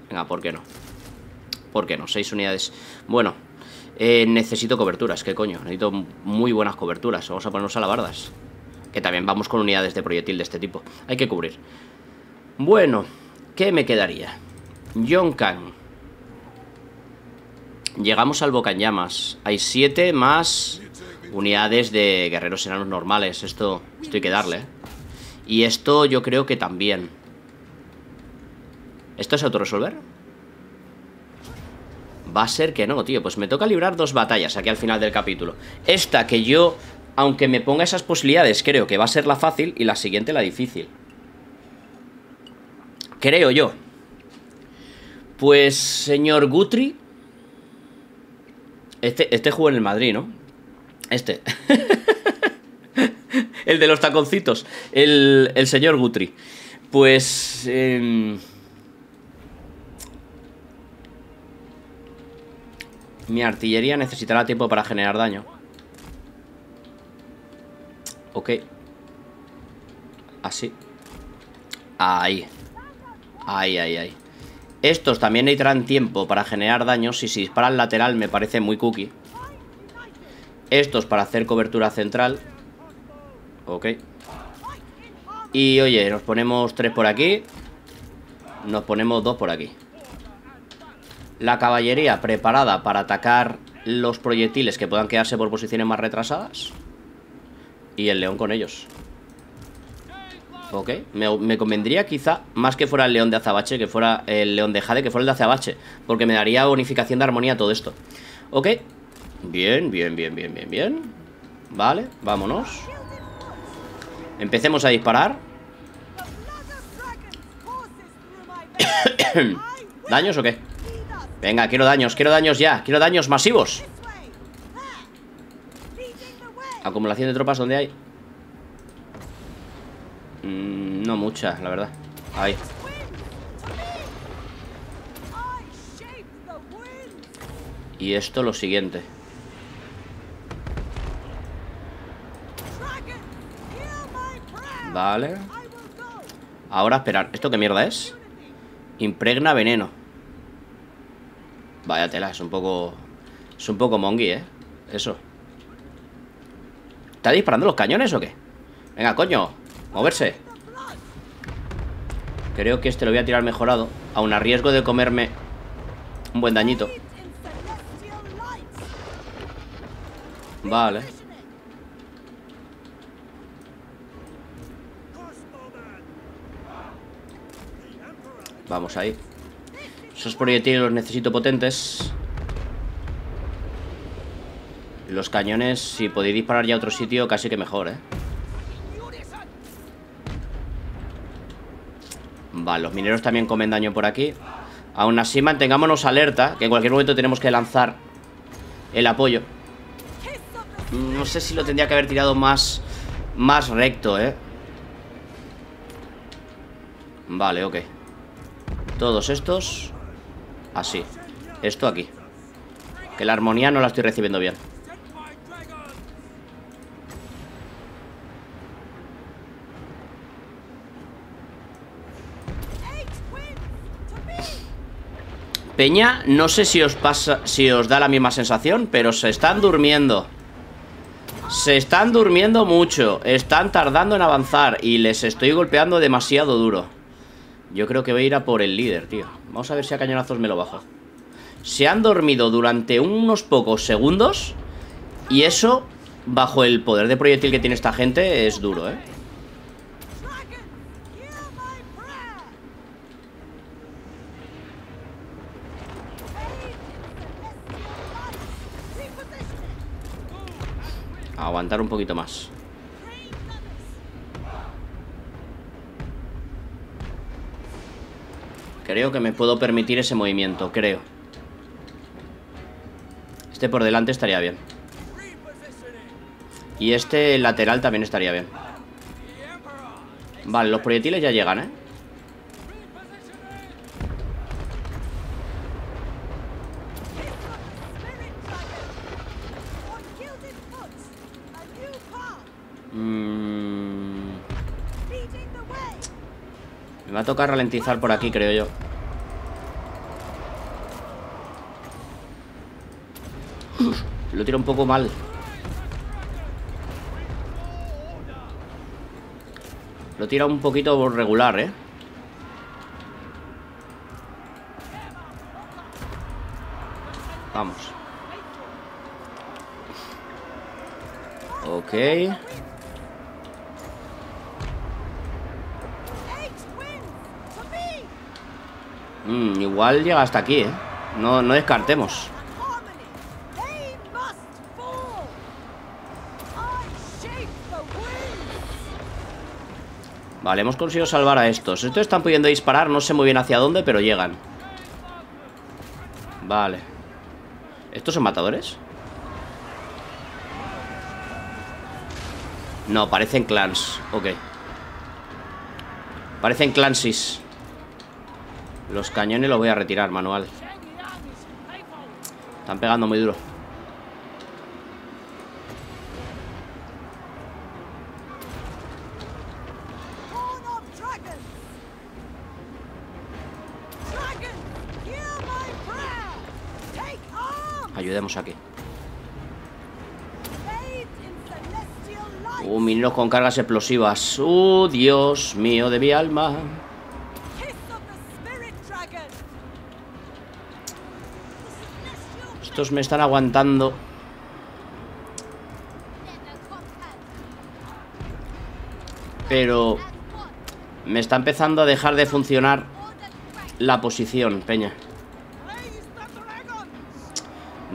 S1: Venga, ¿por qué no? ¿Por qué no? Seis unidades. Bueno, eh, necesito coberturas, ¿qué coño? Necesito muy buenas coberturas. Vamos a ponernos alabardas. Que también vamos con unidades de proyectil de este tipo. Hay que cubrir. Bueno, ¿qué me quedaría? Yonkan. Llegamos al llamas Hay siete más unidades de guerreros enanos normales. Esto, esto hay que darle, ¿eh? Y esto yo creo que también. ¿Esto es autorresolver? Va a ser que no, tío. Pues me toca librar dos batallas aquí al final del capítulo. Esta que yo, aunque me ponga esas posibilidades, creo que va a ser la fácil y la siguiente la difícil. Creo yo. Pues, señor Gutri. Este, este en el Madrid, ¿no? Este. el de los taconcitos. El, el señor Gutri. Pues... Em, mi artillería necesitará tiempo para generar daño. Ok. Así. Ahí. Ahí, ahí, ahí. Estos también necesitarán tiempo para generar daños. Y si disparan lateral me parece muy cookie. Estos para hacer cobertura central. Ok. Y oye, nos ponemos tres por aquí. Nos ponemos dos por aquí. La caballería preparada para atacar los proyectiles que puedan quedarse por posiciones más retrasadas. Y el león con ellos. Ok, me, convendría quizá más que fuera el león de azabache Que fuera el león de jade, que fuera el de azabache Porque me daría bonificación de armonía todo esto Ok, bien, bien, bien, bien, bien, bien Vale, vámonos Empecemos a disparar ¿Daños o qué? Venga, quiero daños, quiero daños ya Quiero daños masivos Acumulación de tropas, ¿dónde hay? Mm, no muchas, la verdad. Ahí. Y esto lo siguiente. Vale. Ahora esperar. ¿Esto qué mierda es? Impregna veneno. Vaya tela, es un poco... Es un poco mongi, ¿eh? Eso. ¿Está disparando los cañones o qué? Venga, coño Moverse Creo que este lo voy a tirar mejorado Aún a riesgo de comerme Un buen dañito Vale Vamos ahí Esos proyectiles los necesito potentes. Los cañones Si podéis disparar ya a otro sitio Casi que mejor, eh Vale, los mineros también comen daño por aquí. Aún así mantengámonos alerta Que en cualquier momento tenemos que lanzar El apoyo. No sé si lo tendría que haber tirado más Más recto, eh Vale, ok. Todos estos Así. Esto aquí. Que la armonía no la estoy recibiendo bien. Peña, no sé si os pasa, si os da la misma sensación, pero se están durmiendo. Se están durmiendo mucho, están tardando en avanzar y les estoy golpeando demasiado duro. Yo creo que voy a ir a por el líder, tío. Vamos a ver si a cañonazos me lo bajo. Se han dormido durante unos pocos segundos y eso, bajo el poder de proyectil que tiene esta gente, es duro, ¿eh? aguantar un poquito más Creo que me puedo permitir ese movimiento, creo. Este por delante estaría bien. Y este lateral también estaría bien. Vale, los proyectiles ya llegan, ¿eh? Va a tocar ralentizar por aquí, creo yo. Lo tiro un poco mal. Lo tira un poquito regular, ¿eh? Vamos. Ok. Mm, igual llega hasta aquí, ¿eh? No, no descartemos. Vale, hemos conseguido salvar a estos Estos están pudiendo disparar, no sé muy bien hacia dónde Pero llegan Vale ¿Estos son matadores? No, parecen clans Ok Parecen clansis los cañones los voy a retirar, manual. Están pegando muy duro. Ayudemos aquí. Uh, con cargas explosivas. Uh, Dios mío de mi alma. Me están aguantando. Pero me está empezando a dejar de funcionar la posición, peña.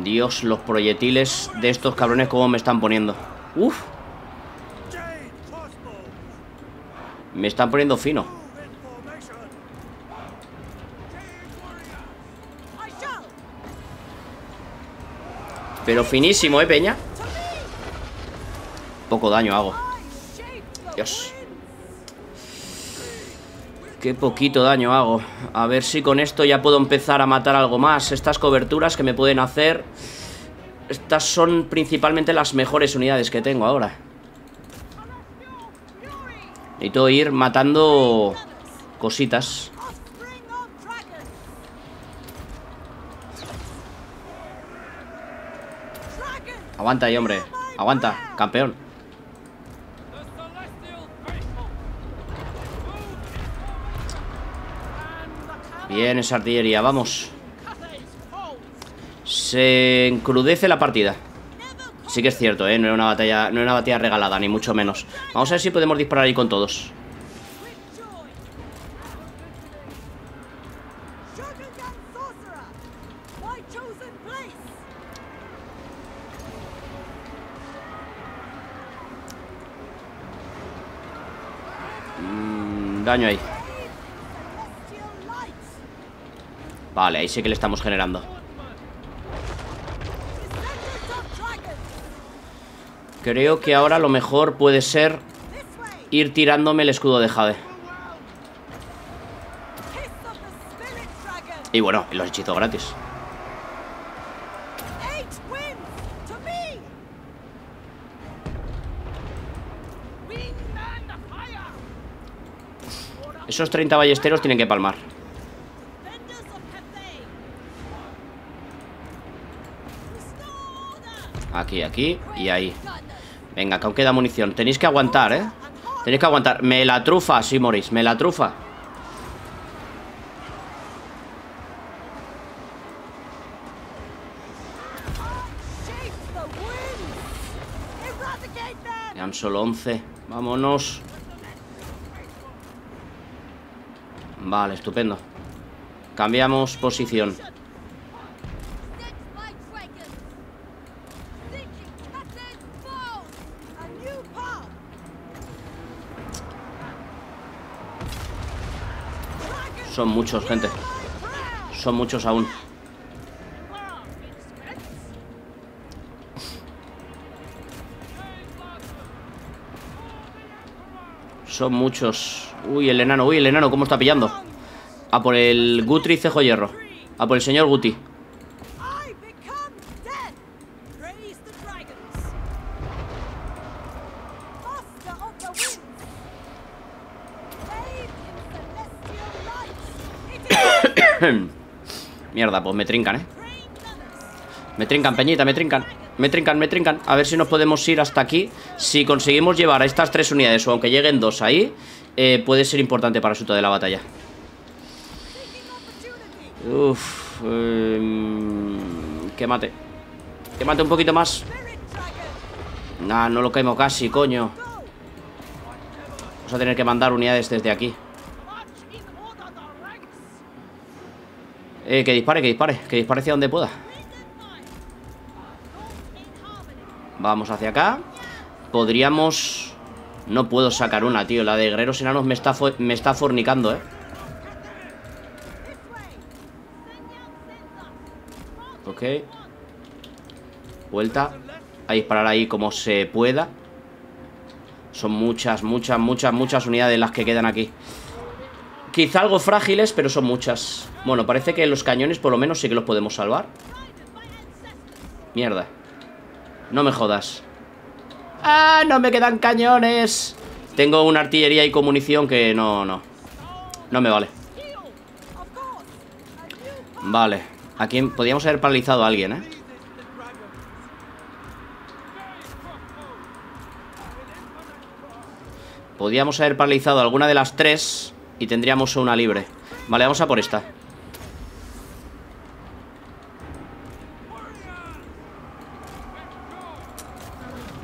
S1: Dios, los proyectiles de estos cabrones como me están poniendo. Uf. Me están poniendo fino. Pero finísimo, ¿eh, peña? Poco daño hago. Dios. Qué poquito daño hago. A ver si con esto ya puedo empezar a matar algo más. Estas coberturas que me pueden hacer Estas son principalmente las mejores unidades que tengo ahora. Necesito ir matando cositas Aguanta ahí, hombre. Aguanta, campeón. Bien esa artillería, vamos. Se encrudece la partida. Sí que es cierto, ¿eh? No era una batalla, no una batalla regalada, ni mucho menos. Vamos a ver si podemos disparar ahí con todos Vale, ahí sí que le estamos generando. Creo que ahora lo mejor puede ser Ir tirándome el escudo de Jade. Y bueno, los hechizos gratis. Esos 30 ballesteros tienen que palmar. Aquí, aquí y ahí. Venga, que aún queda munición. Tenéis que aguantar, ¿eh? Tenéis que aguantar. Me la trufa, sí, morís. Me la trufa. Quedan solo 11. Vámonos. Vale, estupendo. Cambiamos posición. Son muchos, gente. Son muchos aún. Son muchos. Uy, el enano, uy, el enano, ¿cómo está pillando? A por el Gutri Cejo Hierro. A por el señor Guti. Mierda, pues me trincan, ¿eh? Me trincan, peñita, me trincan Me trincan, me trincan. A ver si nos podemos ir hasta aquí. Si conseguimos llevar a estas tres unidades O aunque lleguen dos ahí eh, Puede ser importante para el asunto de la batalla. Uff eh, Que mate. Que mate un poquito más. Nah, no lo caemos casi, coño. Vamos a tener que mandar unidades desde aquí. Eh, que dispare, que dispare Que dispare hacia donde pueda Vamos hacia acá. Podríamos... No puedo sacar una, tío. La de guerreros enanos me está, me está fornicando, eh. Ok. Vuelta. A disparar ahí como se pueda. Son muchas, muchas, muchas, muchas unidades las que quedan aquí. Quizá algo frágiles, pero son muchas. Bueno, parece que los cañones por lo menos sí que los podemos salvar. Mierda No me jodas ¡Ah! ¡No me quedan cañones! Tengo una artillería y comunición que no, no No me vale Vale Aquí podríamos haber paralizado a alguien, ¿eh? Podríamos haber paralizado a alguna de las tres y tendríamos una libre Vale, vamos a por esta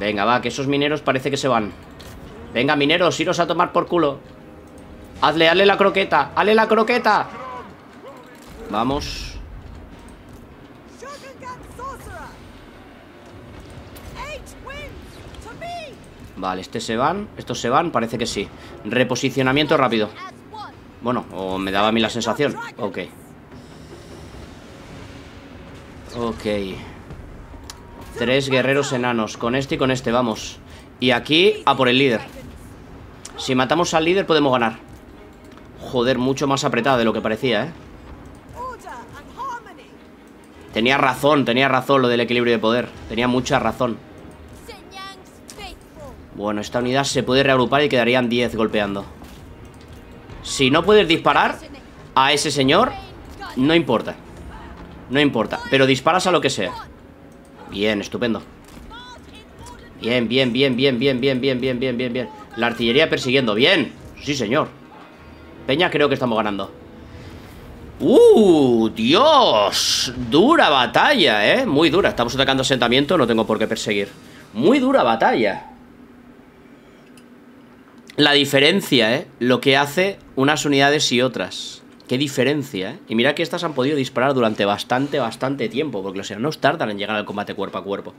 S1: Venga, va, que esos mineros parece que se van. Venga, mineros, iros a tomar por culo. Hazle, hazle la croqueta Hazle la croqueta. Vamos. Vale, este se van Estos se van, parece que sí. Reposicionamiento rápido. Bueno, o me daba a mí la sensación. Ok. Ok Tres guerreros enanos. Con este y con este, vamos. Y aquí, a por el líder. Si matamos al líder podemos ganar. Joder, mucho más apretada de lo que parecía, ¿eh? Tenía razón, tenía razón lo del equilibrio de poder. Tenía mucha razón. Bueno, esta unidad se puede reagrupar y quedarían 10 golpeando. Si no puedes disparar a ese señor, no importa. No importa, pero disparas a lo que sea. Bien, estupendo. Bien, bien, bien, bien, bien, bien, bien, bien, bien, bien, bien. La artillería persiguiendo, bien. Sí, señor. Peña, creo que estamos ganando. ¡Uh! ¡Dios! Dura batalla, ¿eh? Muy dura. Estamos atacando asentamiento, no tengo por qué perseguir. Muy dura batalla la diferencia, ¿eh? Lo que hace unas unidades y otras. Qué diferencia, ¿eh? Y mira que estas han podido disparar durante bastante, bastante tiempo, porque los no tardan en llegar al combate cuerpo a cuerpo.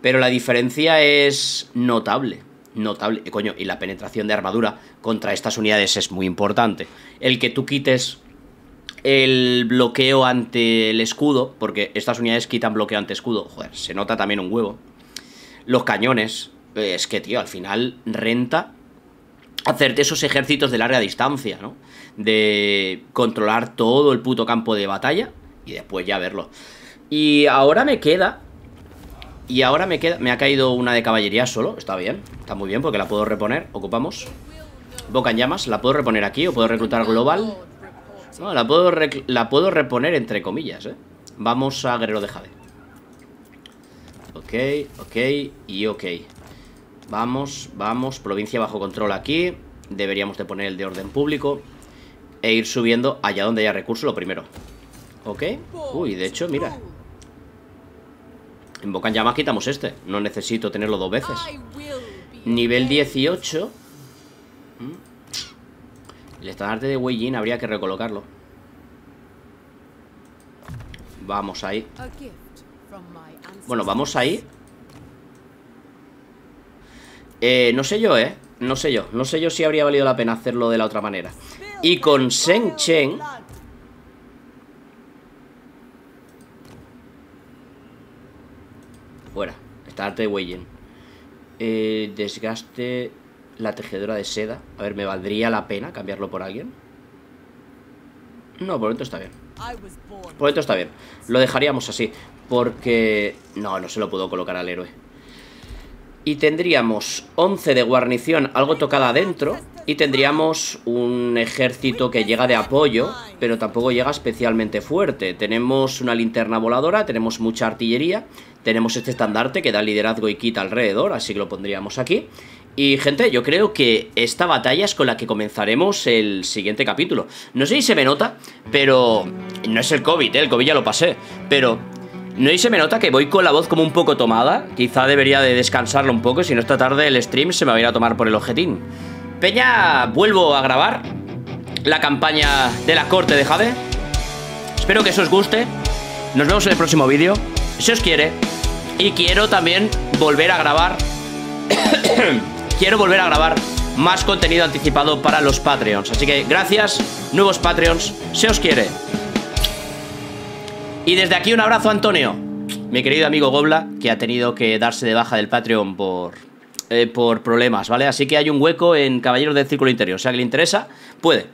S1: Pero la diferencia es notable. Notable. Y coño, y la penetración de armadura contra estas unidades es muy importante. El que tú quites el bloqueo ante el escudo, porque estas unidades quitan bloqueo ante escudo. Joder, se nota también un huevo. Los cañones. Es que, tío, al final renta hacerte esos ejércitos de larga distancia, ¿no? De controlar todo el puto campo de batalla y después ya verlo. Y ahora me queda... Y ahora me queda... Me ha caído una de caballería solo, está bien, está muy bien porque la puedo reponer, ocupamos. Boca en llamas, la puedo reponer aquí o puedo reclutar global. No, la puedo, la puedo reponer entre comillas, ¿eh? Vamos a Guerrero de Jade. Ok, ok y ok. Vamos, vamos, provincia bajo control aquí Deberíamos de poner el de orden público E ir subiendo allá donde haya recurso lo primero. Ok. Uy, de hecho, mira. En Bocan Llamas quitamos este. No necesito tenerlo dos veces. Nivel 18 mm. El estandarte de Wei Jin habría que recolocarlo. Vamos ahí. Bueno, vamos ahí. Eh, no sé yo, ¿eh? No sé yo. No sé yo si habría valido la pena hacerlo de la otra manera. Y con Seng Chen... Fuera. Está arte de Weyen. Eh, desgaste la tejedora de seda. A ver, ¿me valdría la pena cambiarlo por alguien? No, por momento está bien. Por momento está bien. Lo dejaríamos así. Porque... No, no se lo puedo colocar al héroe. Y tendríamos 11 de guarnición, algo tocada adentro. Y tendríamos un ejército que llega de apoyo, pero tampoco llega especialmente fuerte. Tenemos una linterna voladora, tenemos mucha artillería, tenemos este estandarte que da liderazgo y quita alrededor, así que lo pondríamos aquí. Y gente, yo creo que esta batalla es con la que comenzaremos el siguiente capítulo. No sé si se me nota, pero no es el COVID, ¿eh? el COVID ya lo pasé. Pero no y se me nota que voy con la voz como un poco tomada. Quizá debería de descansarlo un poco, si no esta tarde el stream se me va a ir a tomar por el objetín. Peña, vuelvo a grabar la campaña de la corte de Jade. Espero que eso os guste. Nos vemos en el próximo vídeo, si os quiere. Y quiero también volver a grabar... quiero volver a grabar más contenido anticipado para los Patreons. Así que gracias, nuevos Patreons, se os quiere. Y desde aquí un abrazo a Antonio, mi querido amigo Gobla, que ha tenido que darse de baja del Patreon por, eh, por problemas, ¿vale? Así que hay un hueco en Caballeros del Círculo Interior. O sea que le interesa, puede.